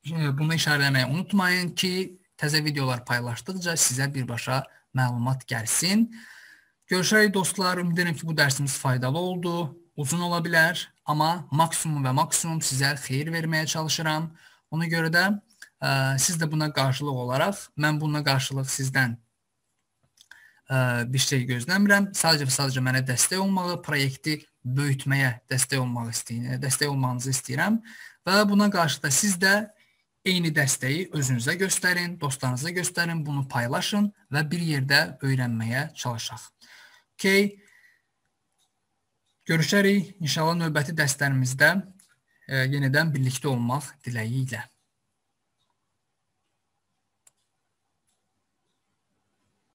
bunu işarələməyi unutmayın ki, təzə videolar paylaşdıqca sizə birbaşa məlumat gəlsin. Görüşərik dostlar. Ümid edirəm ki, bu dərsimiz faydalı oldu. Uzun ola bilər, amma maksimum və maksimum sizə xeyir verməyə çalışıram. Ona görə də ə, siz də buna qarşılıq olaraq, mən buna qarşılıq sizdən bir şey gözləmirəm. Sadəcə və sadəcə mənə dəstək olmağı, proyekti böyütməyə dəstək olmaq istəyirəm, dəstək olmanızı istəyirəm və buna qarşı da siz də eyni dəstəyi özünüzə göstərin, dostlarınıza göstərin, bunu paylaşın və bir yerdə öyrənməyə çalışaq. Okay. Görüşərik inşallah növbəti dərslərimizdə e, yenidən birlikdə olmaq diləyi ilə.